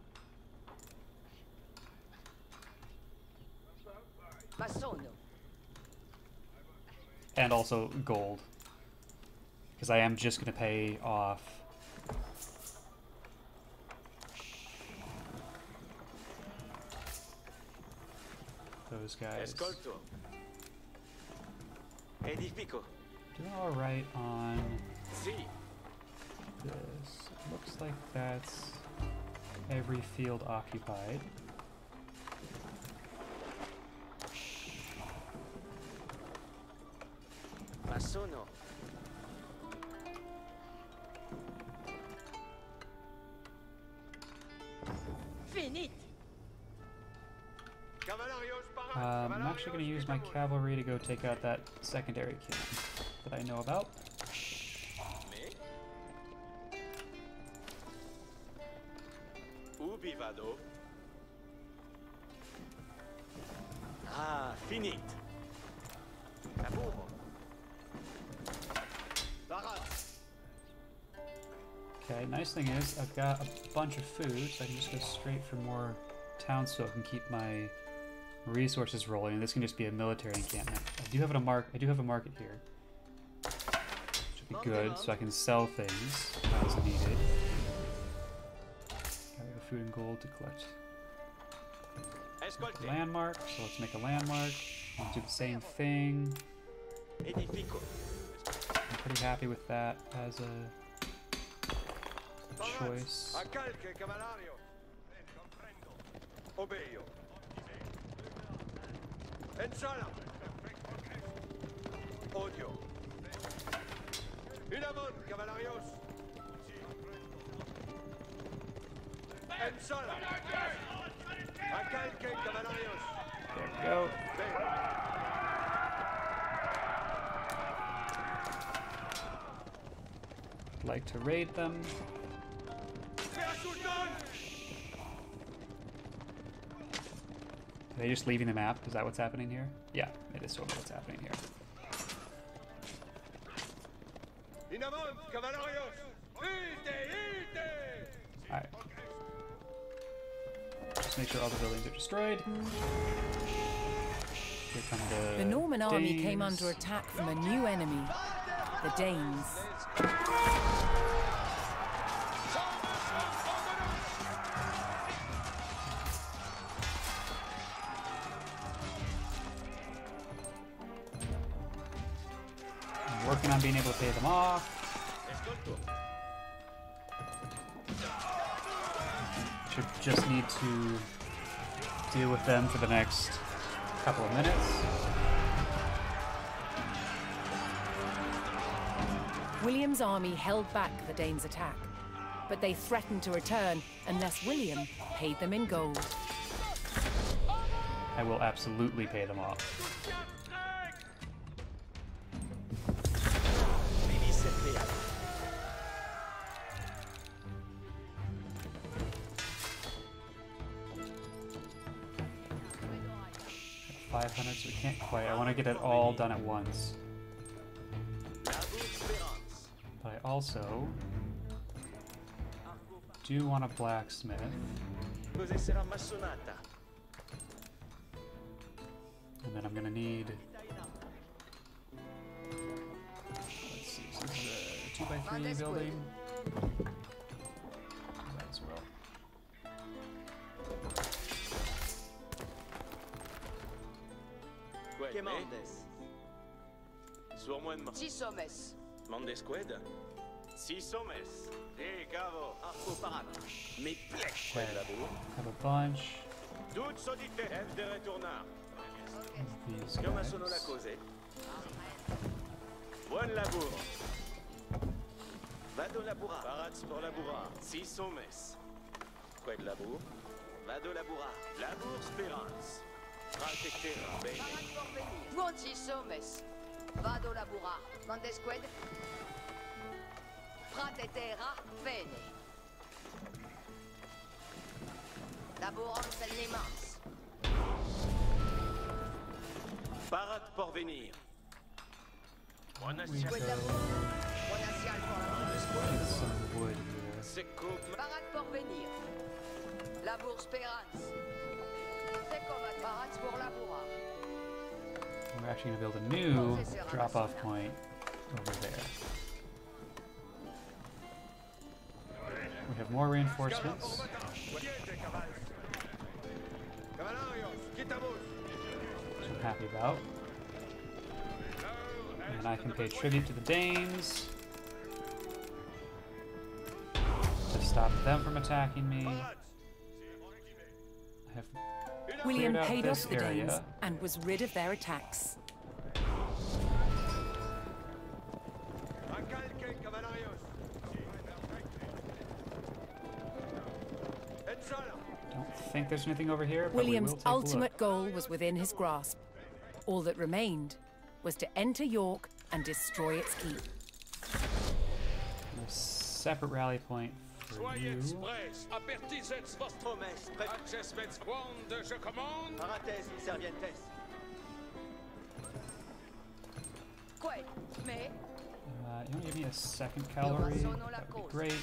And also gold. Because I am just going to pay off. Those guys. Escolto. Edifico. Doing alright on this. Looks like that's every field occupied. Masono. Finit. Cavalarios. Um, I'm actually going to use my cavalry to go take out that secondary camp that I know about. Ubi vado? Ah, finit. Nice thing is I've got a bunch of food, so I can just go straight for more townsfolk and keep my resources rolling. And this can just be a military encampment. I do have a mark. I do have a market here, should be good, so I can sell things as needed. Got the food and gold to collect a landmark. So let's make a landmark. I'll do the same thing. I'm pretty happy with that as a. choice. A calche, cavalario. Obeio. Ensala. Odio. Unamon, cavalarios. Ensala. A calche. There we go. Like to raid them. Are they just leaving the map? Is that what's happening here? Yeah, it is totally what's happening here. Unamon, cavalarios. Ite, ite. Alright. Just make sure all the buildings are destroyed. Here come the. The Norman army came under attack from a new enemy, the Danes. Deal with them for the next couple of minutes. William's army held back the Danes' attack, but they threatened to return unless William paid them in gold. I will absolutely pay them off. Quite. I want to get it all done at once. But I also do want a blacksmith. Cos'è sarà massonata? And then I'm gonna need. Let's see, this is a 2 by 3 Monday building. Quelle Che me? mandes? Sur moi de ma... Six hommes. Mandes qued? Six hommes. Eh, cavo. Arco parat. Mais plèche. Quelle labour? Have a bunch Toutes sodite. F de retournard. of these Come sono la guys. cose? Buon lavoro. Vado laborar. Parats pour labourar. Six hommes. Quel labour? Vado laborar. Labour Spérance. Frate terra. Bene. Buon six hommes. Vado labura. Mandesqued. Frate terra. Bene. Laborans en lemans. Parat pour venir. Buon We assiaco. Quel go labour. Buon assial pour la get some wood here. Secco. Parat pour venir. Labour spérance. We're actually gonna build a new drop-off point over there. We have more reinforcements. Which I'm happy about. And I can pay tribute to the Danes. To stop them from attacking me. I have William paid off the Danes and was rid of their attacks. don't think there's anything over here. William's will take a ultimate goal was within his grasp. All that remained was to enter York and destroy its keep. A separate rally point for Soyez you. express, apertisets vos Promesse. Prêt. accessments quando je commande. Parates servientes. Quel. Mais. Uh, you want to give me a second cavalry? sono la That would be great.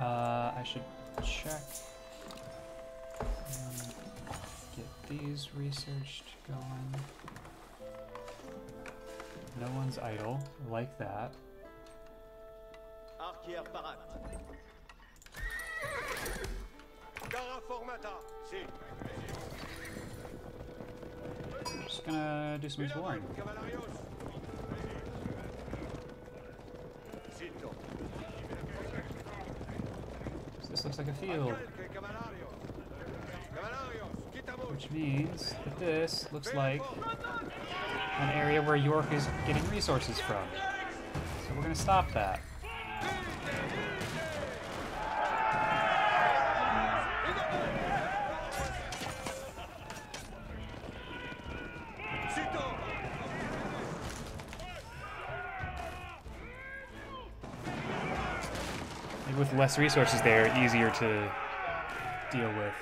Uh, I should check. and Get these researched going. No one's idle. Like that. Arquier parat. Cara formata. Si. I'm just gonna do some exploring. Cavallarios. Sito. So this looks like a field, Calque cavallarios. Cavallarios. Quitamos. which means that this looks like an area where York is getting resources from. So we're gonna stop that. With less resources there, easier to deal with.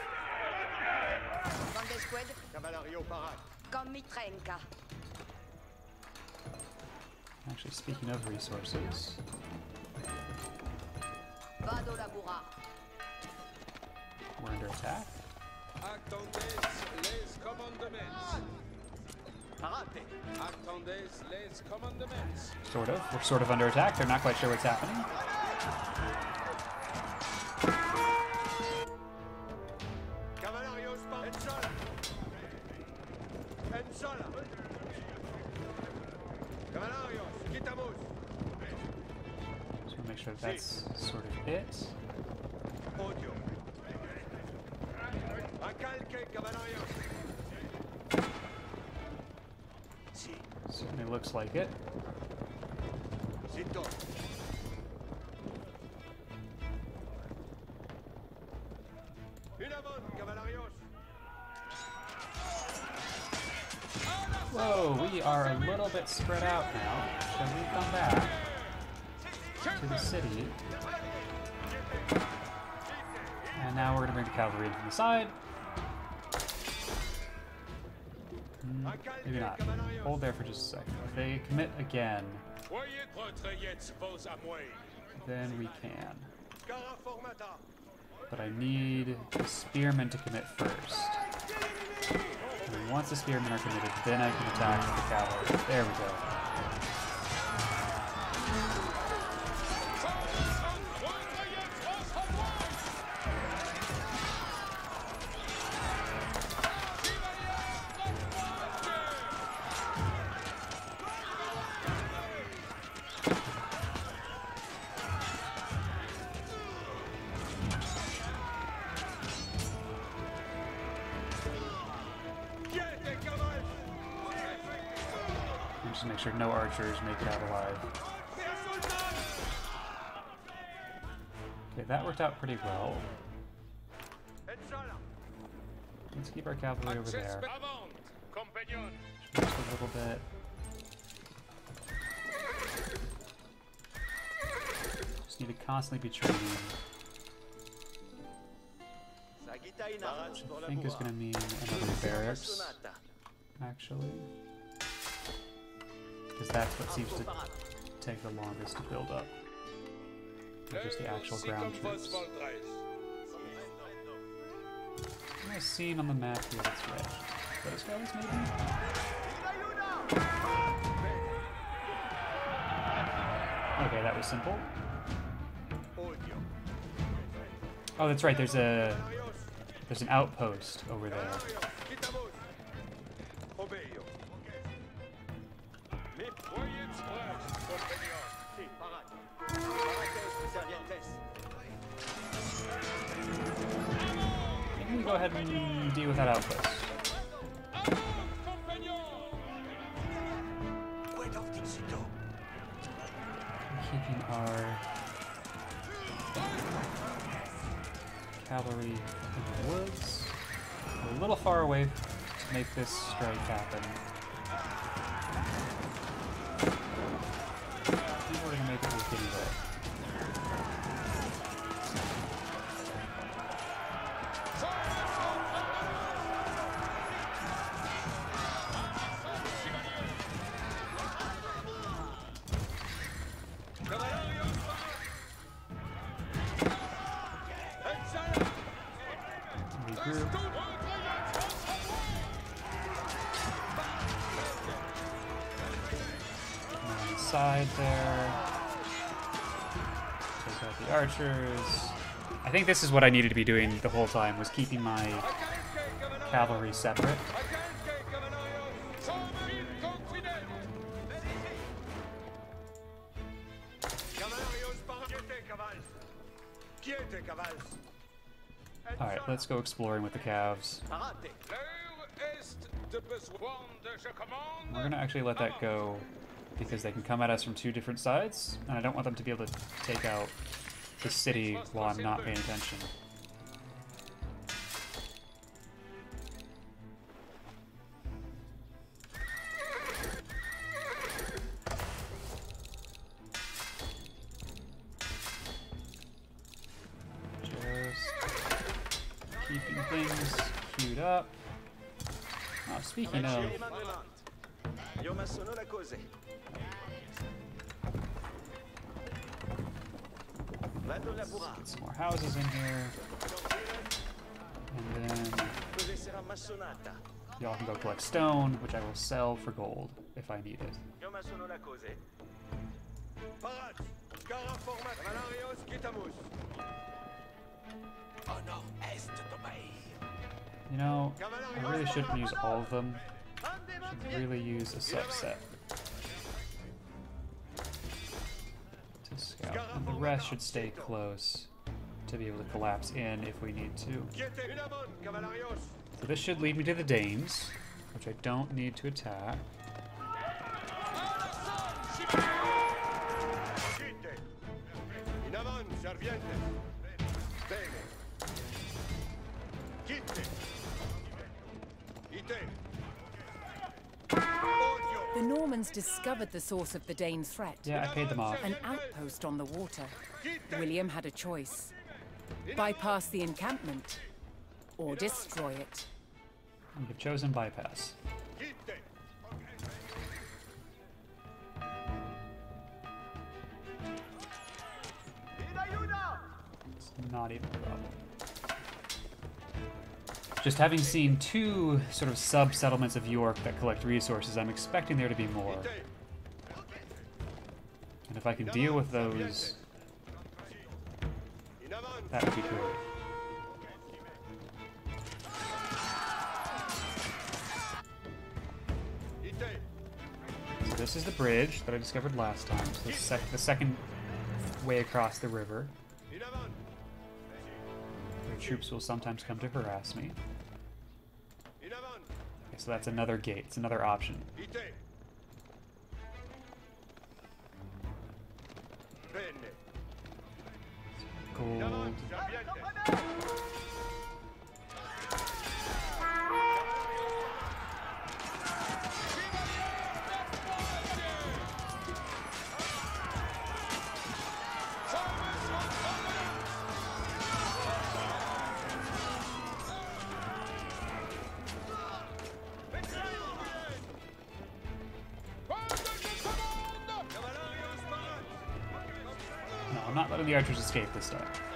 Actually, speaking of resources, we're under attack. Attendez les commandements. Parate. Attendez les commandements. Sort of. We're sort of under attack. They're not quite sure what's happening. Certainly looks like it. Sito. In avant, cavallarios. Whoa, we are a little bit spread out now. Shall we come back to the city And now we're gonna bring the cavalry from the side. Mm, maybe not. Hold there for just a second. If they commit again, then we can. But I need the spearmen to commit first. And once the spearmen are committed, then I can attack the cavalry. There we go. Archers make it out alive. Okay, that worked out pretty well. Let's keep our cavalry over there. Just a little bit. Just need to constantly be training. I think is gonna mean another barracks, actually. Because that's what seems to take the longest to build up. Just the actual ground troops. I seeing on the map here that's red? Those guys, maybe? Okay, that was simple. Oh, that's right. There's a there's an outpost over there. Go ahead and deal with that outpost. Keeping our cavalry in the woods. A little far away to make this strike happen. I think we're gonna make it work anyway. Archers. I think this is what I needed to be doing the whole time, was keeping my cavalry separate. Alright, let's go exploring with the calves. We're gonna actually let that go because they can come at us from two different sides, and I don't want them to be able to take out the city while I'm not paying attention. Just keeping things queued up. Speaking of, will sell for gold if I need it. You know, I really shouldn't use all of them. Should really use a subset to scout, and the rest should stay close to be able to collapse in if we need to. So this should lead me to the Danes, which I don't need to attack. Quitte. In avant, serviente. Bene. Quitte. Ite. Odio. The Normans discovered the source of the Danes' threat. Yeah, I paid them off. An outpost on the water. William had a choice. Bypass the encampment or destroy it. We have chosen bypass. It's not even a problem. Just having seen two sort of sub settlements of York that collect resources, I'm expecting there to be more. And if I can deal with those, that would be great. This is the bridge that I discovered last time. So the, sec- the second way across the river. Their troops will sometimes come to harass me. Okay, so that's another gate. It's another option. Gold. Letting escape this time.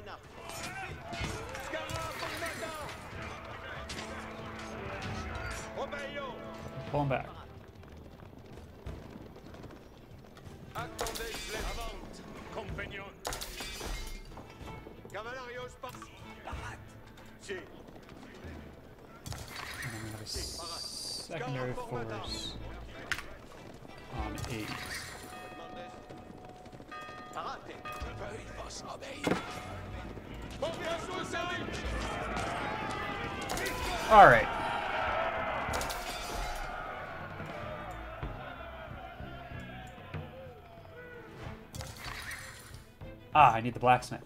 Compagnon. All right. Ah, I need the blacksmith.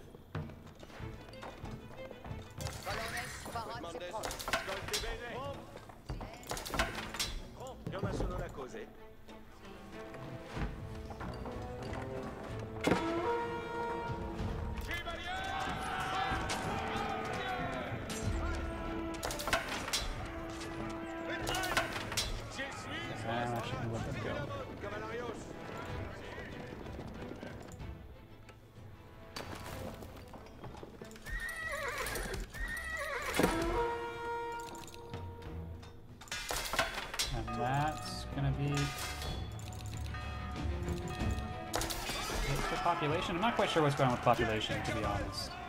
Population. I'm not quite sure what's going on with population, to be honest.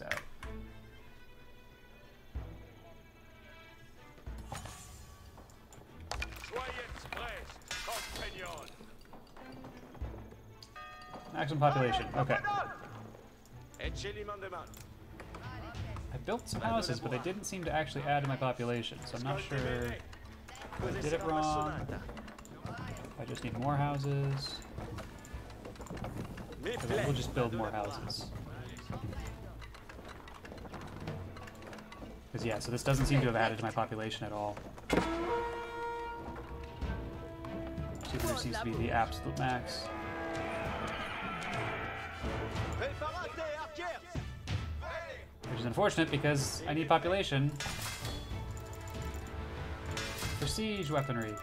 Out. Maximum population. Okay. I built some houses, but they didn't seem to actually add to my population, so I'm not sure if I did it wrong. I just need more houses. We'll just build more houses. Yeah, so this doesn't seem to have added to my population at all. 200 seems to be the absolute max. Which is unfortunate because I need population for siege weaponry.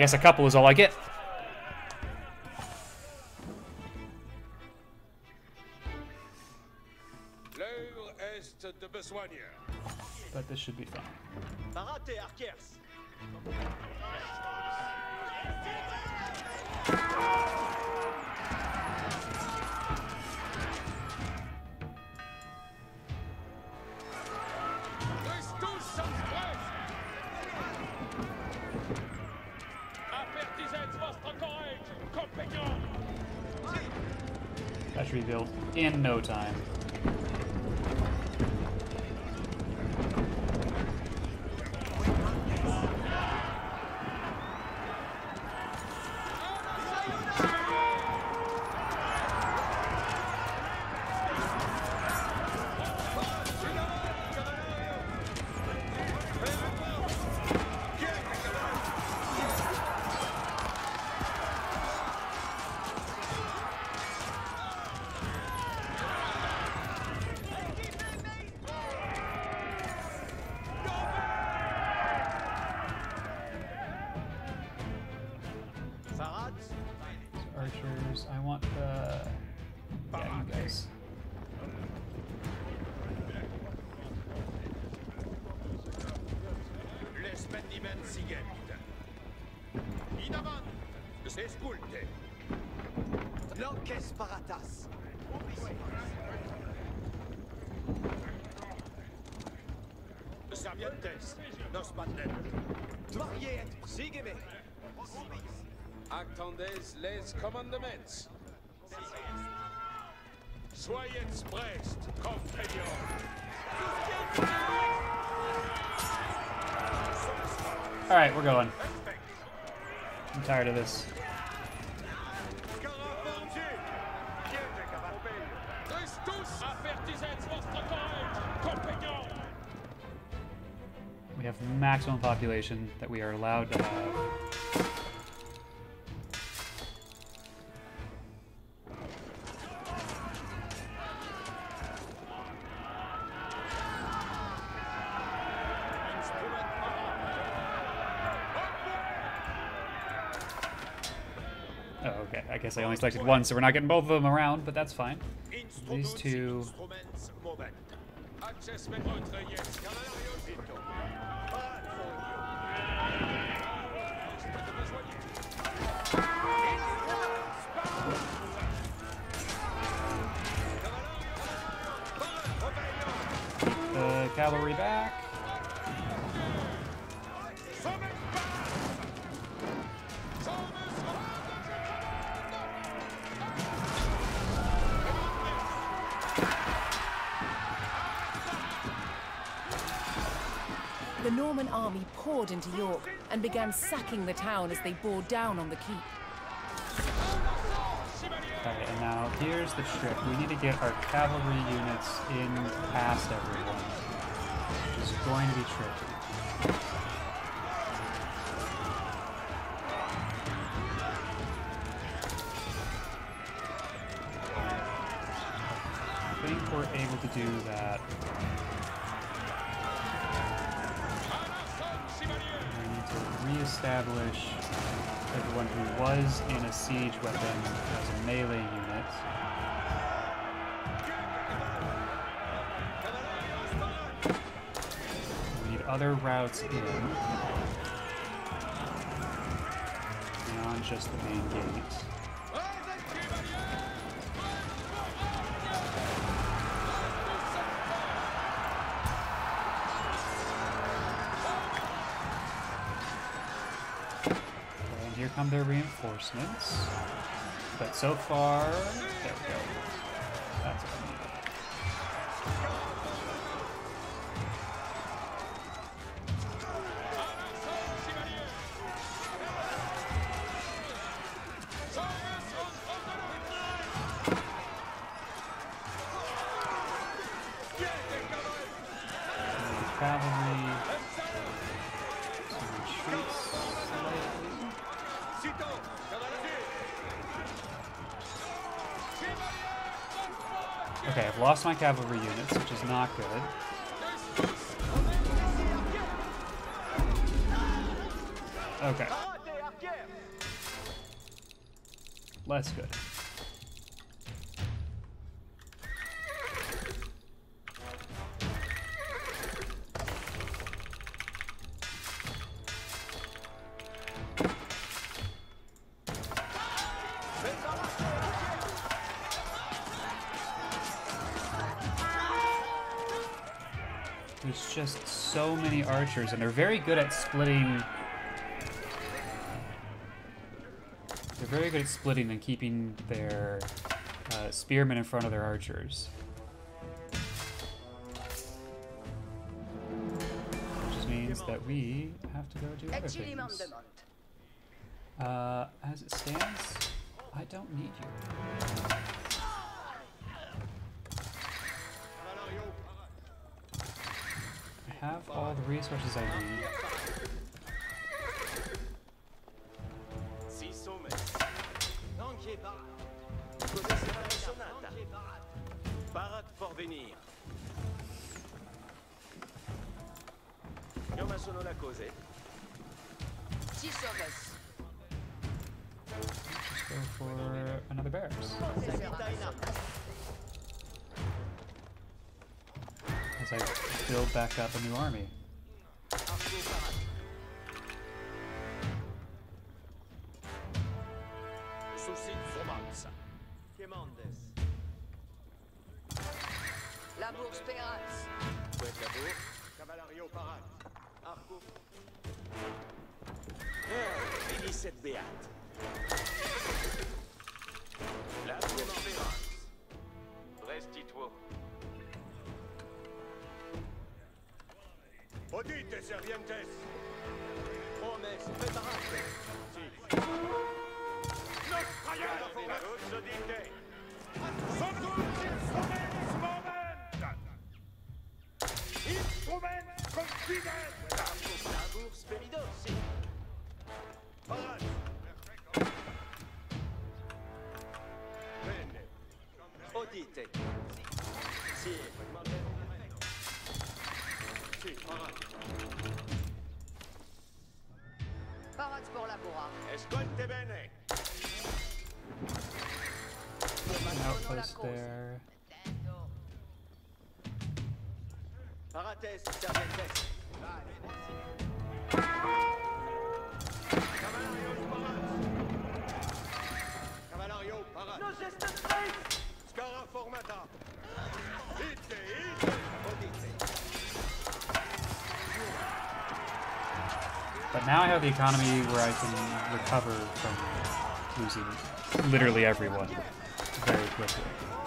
Guess a couple is all I get. We're going. I'm tired of this. We have maximum population that we are allowed to have. Selected one, so we're not getting both of them around, but that's fine. These two. Norman army poured into York and began sacking the town as they bore down on the keep. Okay, and now here's the trick. We need to get our cavalry units in past everyone, which is going to be tricky. Everyone who was in a siege weapon as a melee unit. We need other routes in beyond just the main gate. Come their reinforcements. But so far, lost my cavalry units, which is not good. Okay. Less good. And they're very good at splitting. They're very good at splitting and keeping their uh, spearmen in front of their archers. Which means that we have to go do other things. Uh, as it stands, I don't need you. Resources I need. Six hommes. Cos'è sarà sonata? Parat for venir. Come sono le cose? Six hommes. Just go for another barracks. Cos'è sera Masonata? As I build back up a new army. But now I have the economy where I can recover from losing literally everyone very quickly.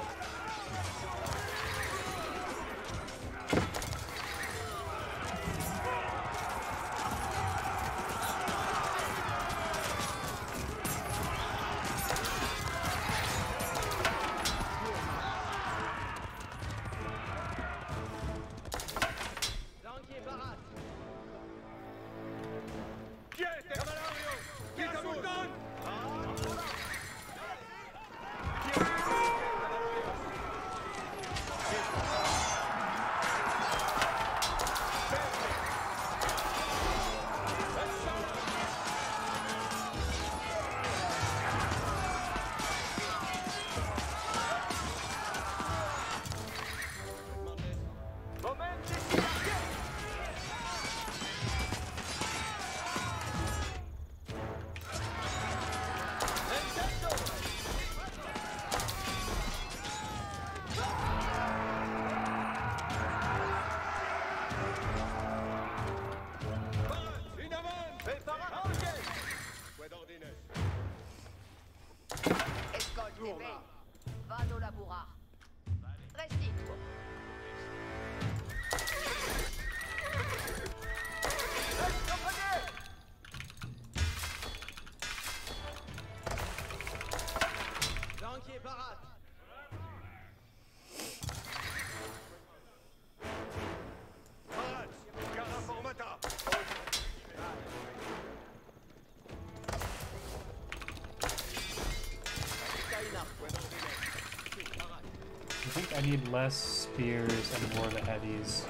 Need less spears and more of the heavies.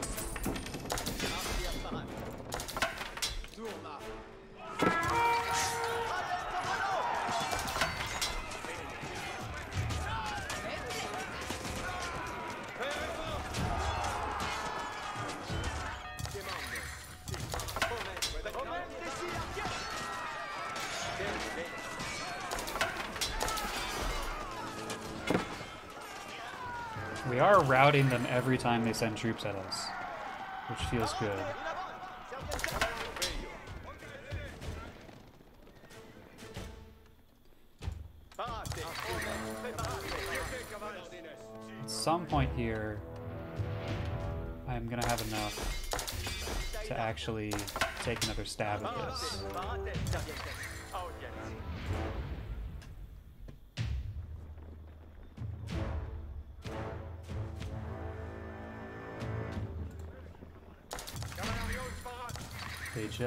Routing them every time they send troops at us, which feels good. At some point here, I'm gonna have enough to actually take another stab at this.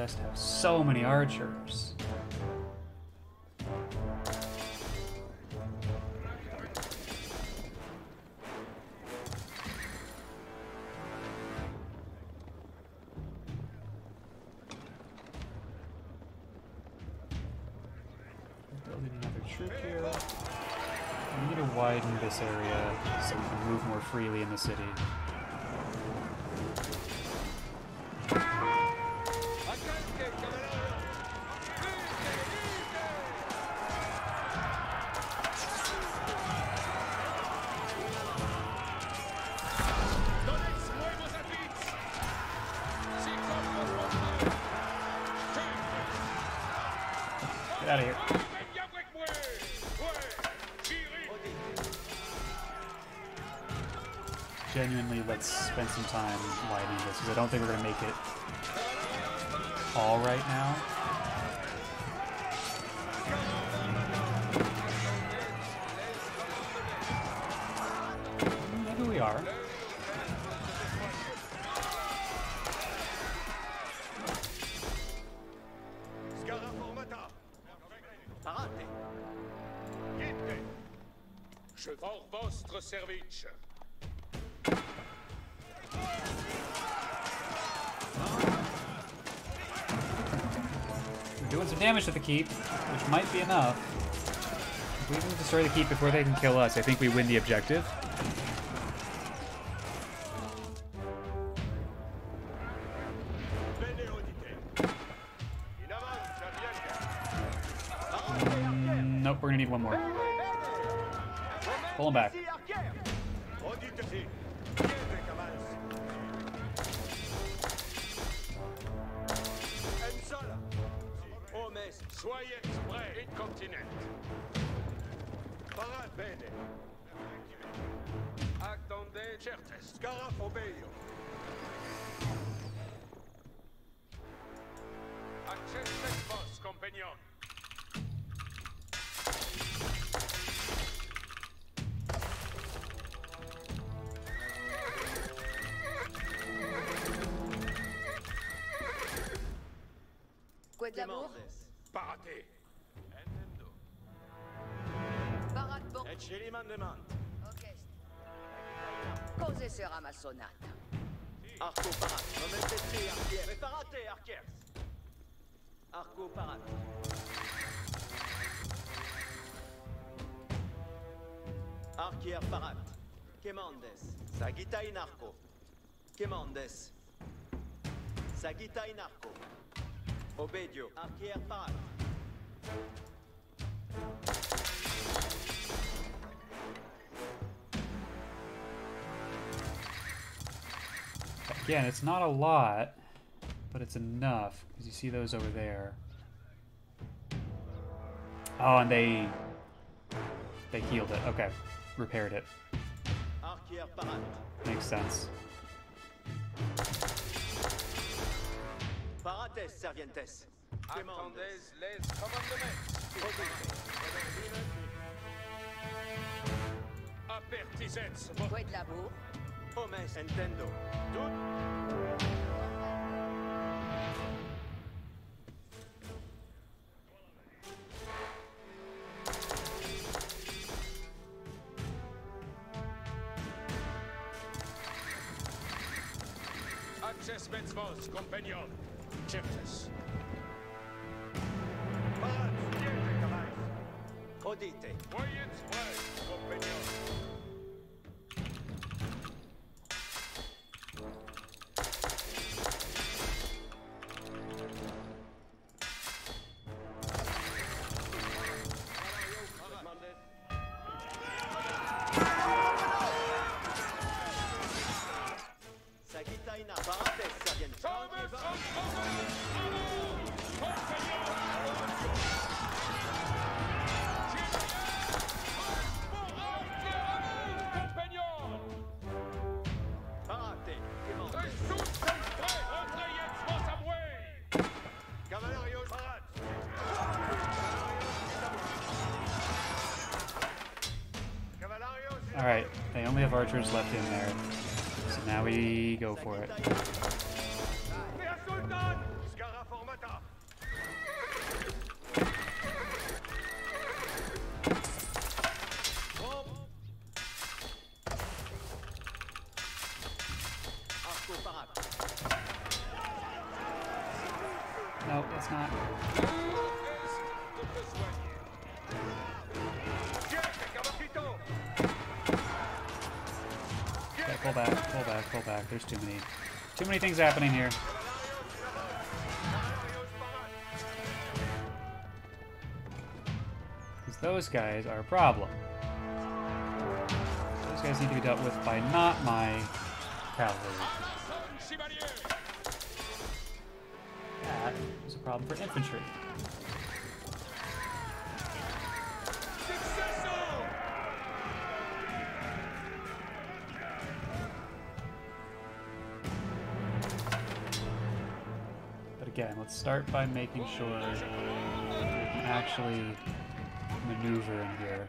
Just have so many archers. Building another troop here. We need to widen this area so we can move more freely in the city. Spend some time widening this because I don't think we're going to make it all right now. Keep, which might be enough. If we can destroy the keep before they can kill us, I think we win the objective. Cos'è sera ma sonata? Arco parate. Momentesi arquier. Preparate arquiers. Arco parate. Arquier parate. Quemandes. Sagita in arco. Quemandes. Sagita in arco. Obedio. Arquier parate. Again, it's not a lot, but it's enough because you see those over there. Oh, and they they healed it. Okay, repaired it. Makes sense. Parates, servientes. Attendez les commandements. Apertisets vos Quid labour me entendo. Tú... have archers left in there, so now we go for it. Too many things happening here. Because those guys are a problem. Those guys need to be dealt with by not my cavalry. That is a problem for infantry. Start by making sure we can actually maneuver in here.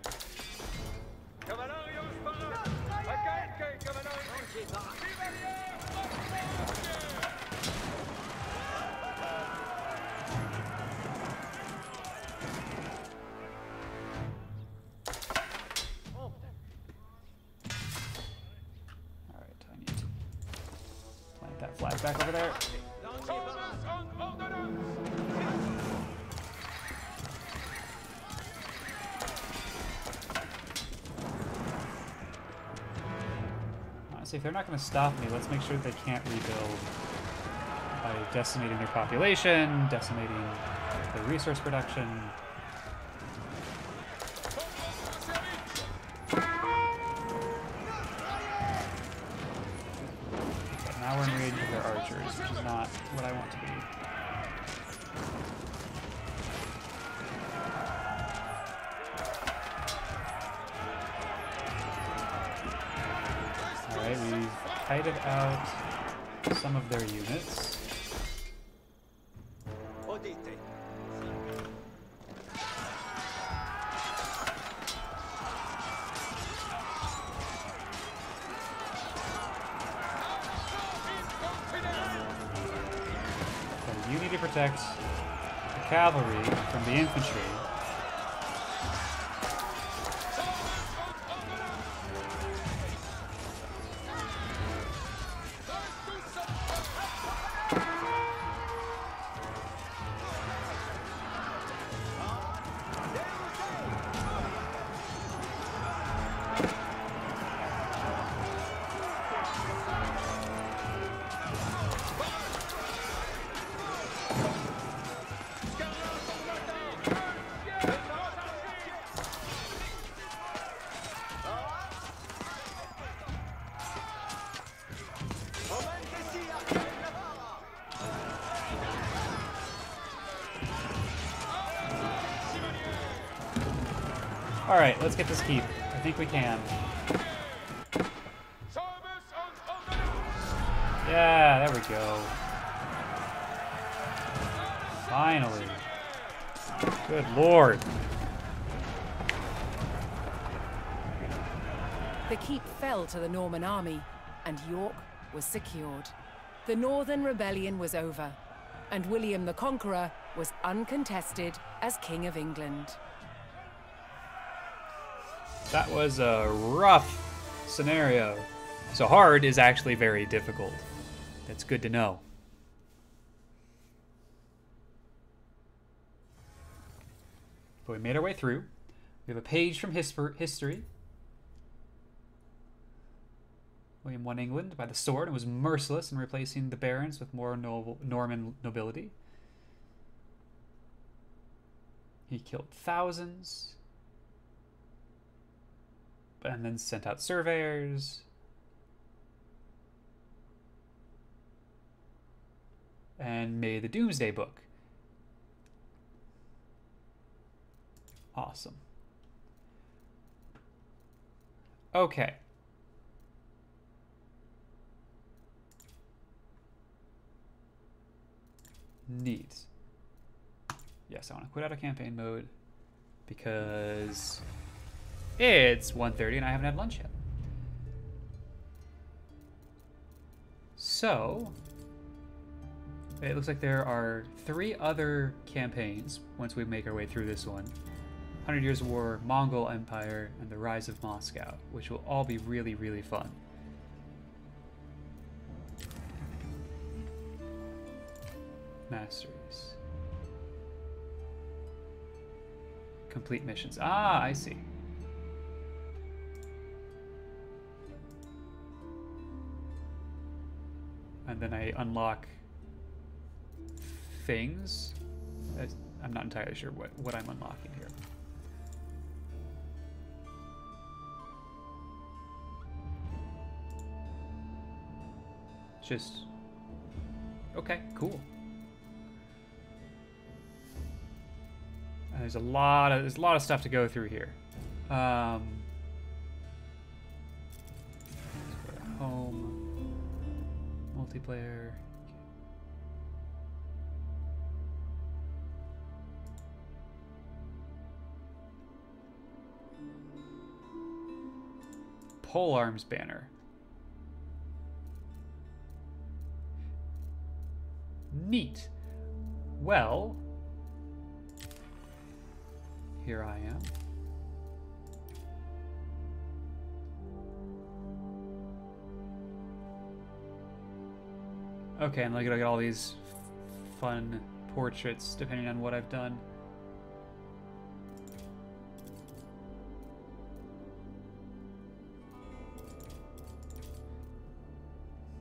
Honestly, if they're not going to stop me, let's make sure they can't rebuild by decimating their population, decimating their resource production. Protect the cavalry from the infantry. Let's get this keep. I think we can. Yeah, there we go. Finally. Good lord. The keep fell to the Norman army, and York was secured. The Northern Rebellion was over, and William the Conqueror was uncontested as King of England. That was a rough scenario. So hard is actually very difficult. That's good to know. But we made our way through. We have a page from history. William won England by the sword and was merciless in replacing the barons with more noble, Norman nobility. He killed thousands and then sent out surveyors. And made the Domesday Book. Awesome. Okay. Neat. Yes, I want to quit out of campaign mode because it's 1.30 and I haven't had lunch yet. So, it looks like there are three other campaigns once we make our way through this one. Hundred Years War, Mongol Empire, and the Rise of Moscow, which will all be really, really fun. Masteries. Complete missions. Ah, I see. And then I unlock things. I'm not entirely sure what, what I'm unlocking here. Just okay, cool. And there's a lot of there's a lot of stuff to go through here. Um, multiplayer. Pole arms banner. Neat. Well, here I am. Okay, and look at, all these fun portraits depending on what I've done.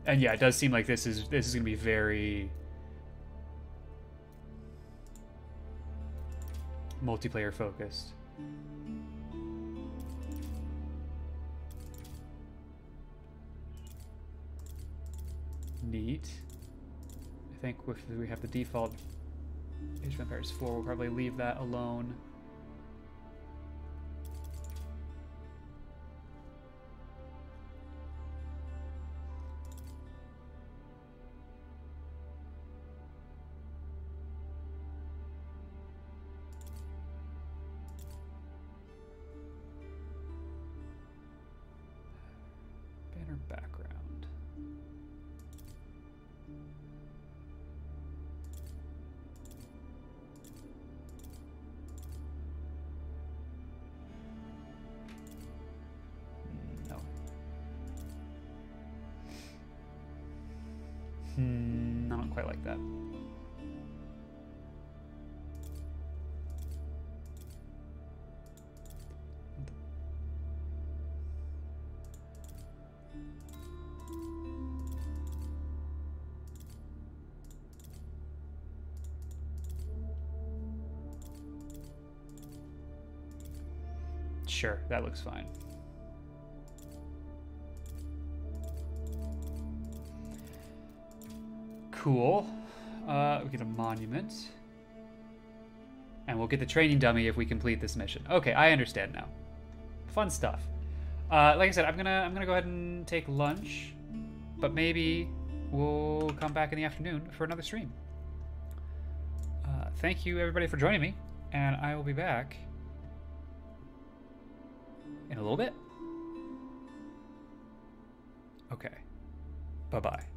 And yeah, it does seem like this is this is gonna be very multiplayer focused. Neat. Think if we have the default Age of Empires 4, we'll probably leave that alone. Sure, that looks fine. Cool. Uh, we get a monument. And we'll get the training dummy if we complete this mission. Okay, I understand now. Fun stuff. Uh, like I said, I'm gonna I'm gonna go ahead and take lunch, but maybe we'll come back in the afternoon for another stream. Uh, thank you everybody for joining me, and I will be back in a little bit. Okay. Bye bye.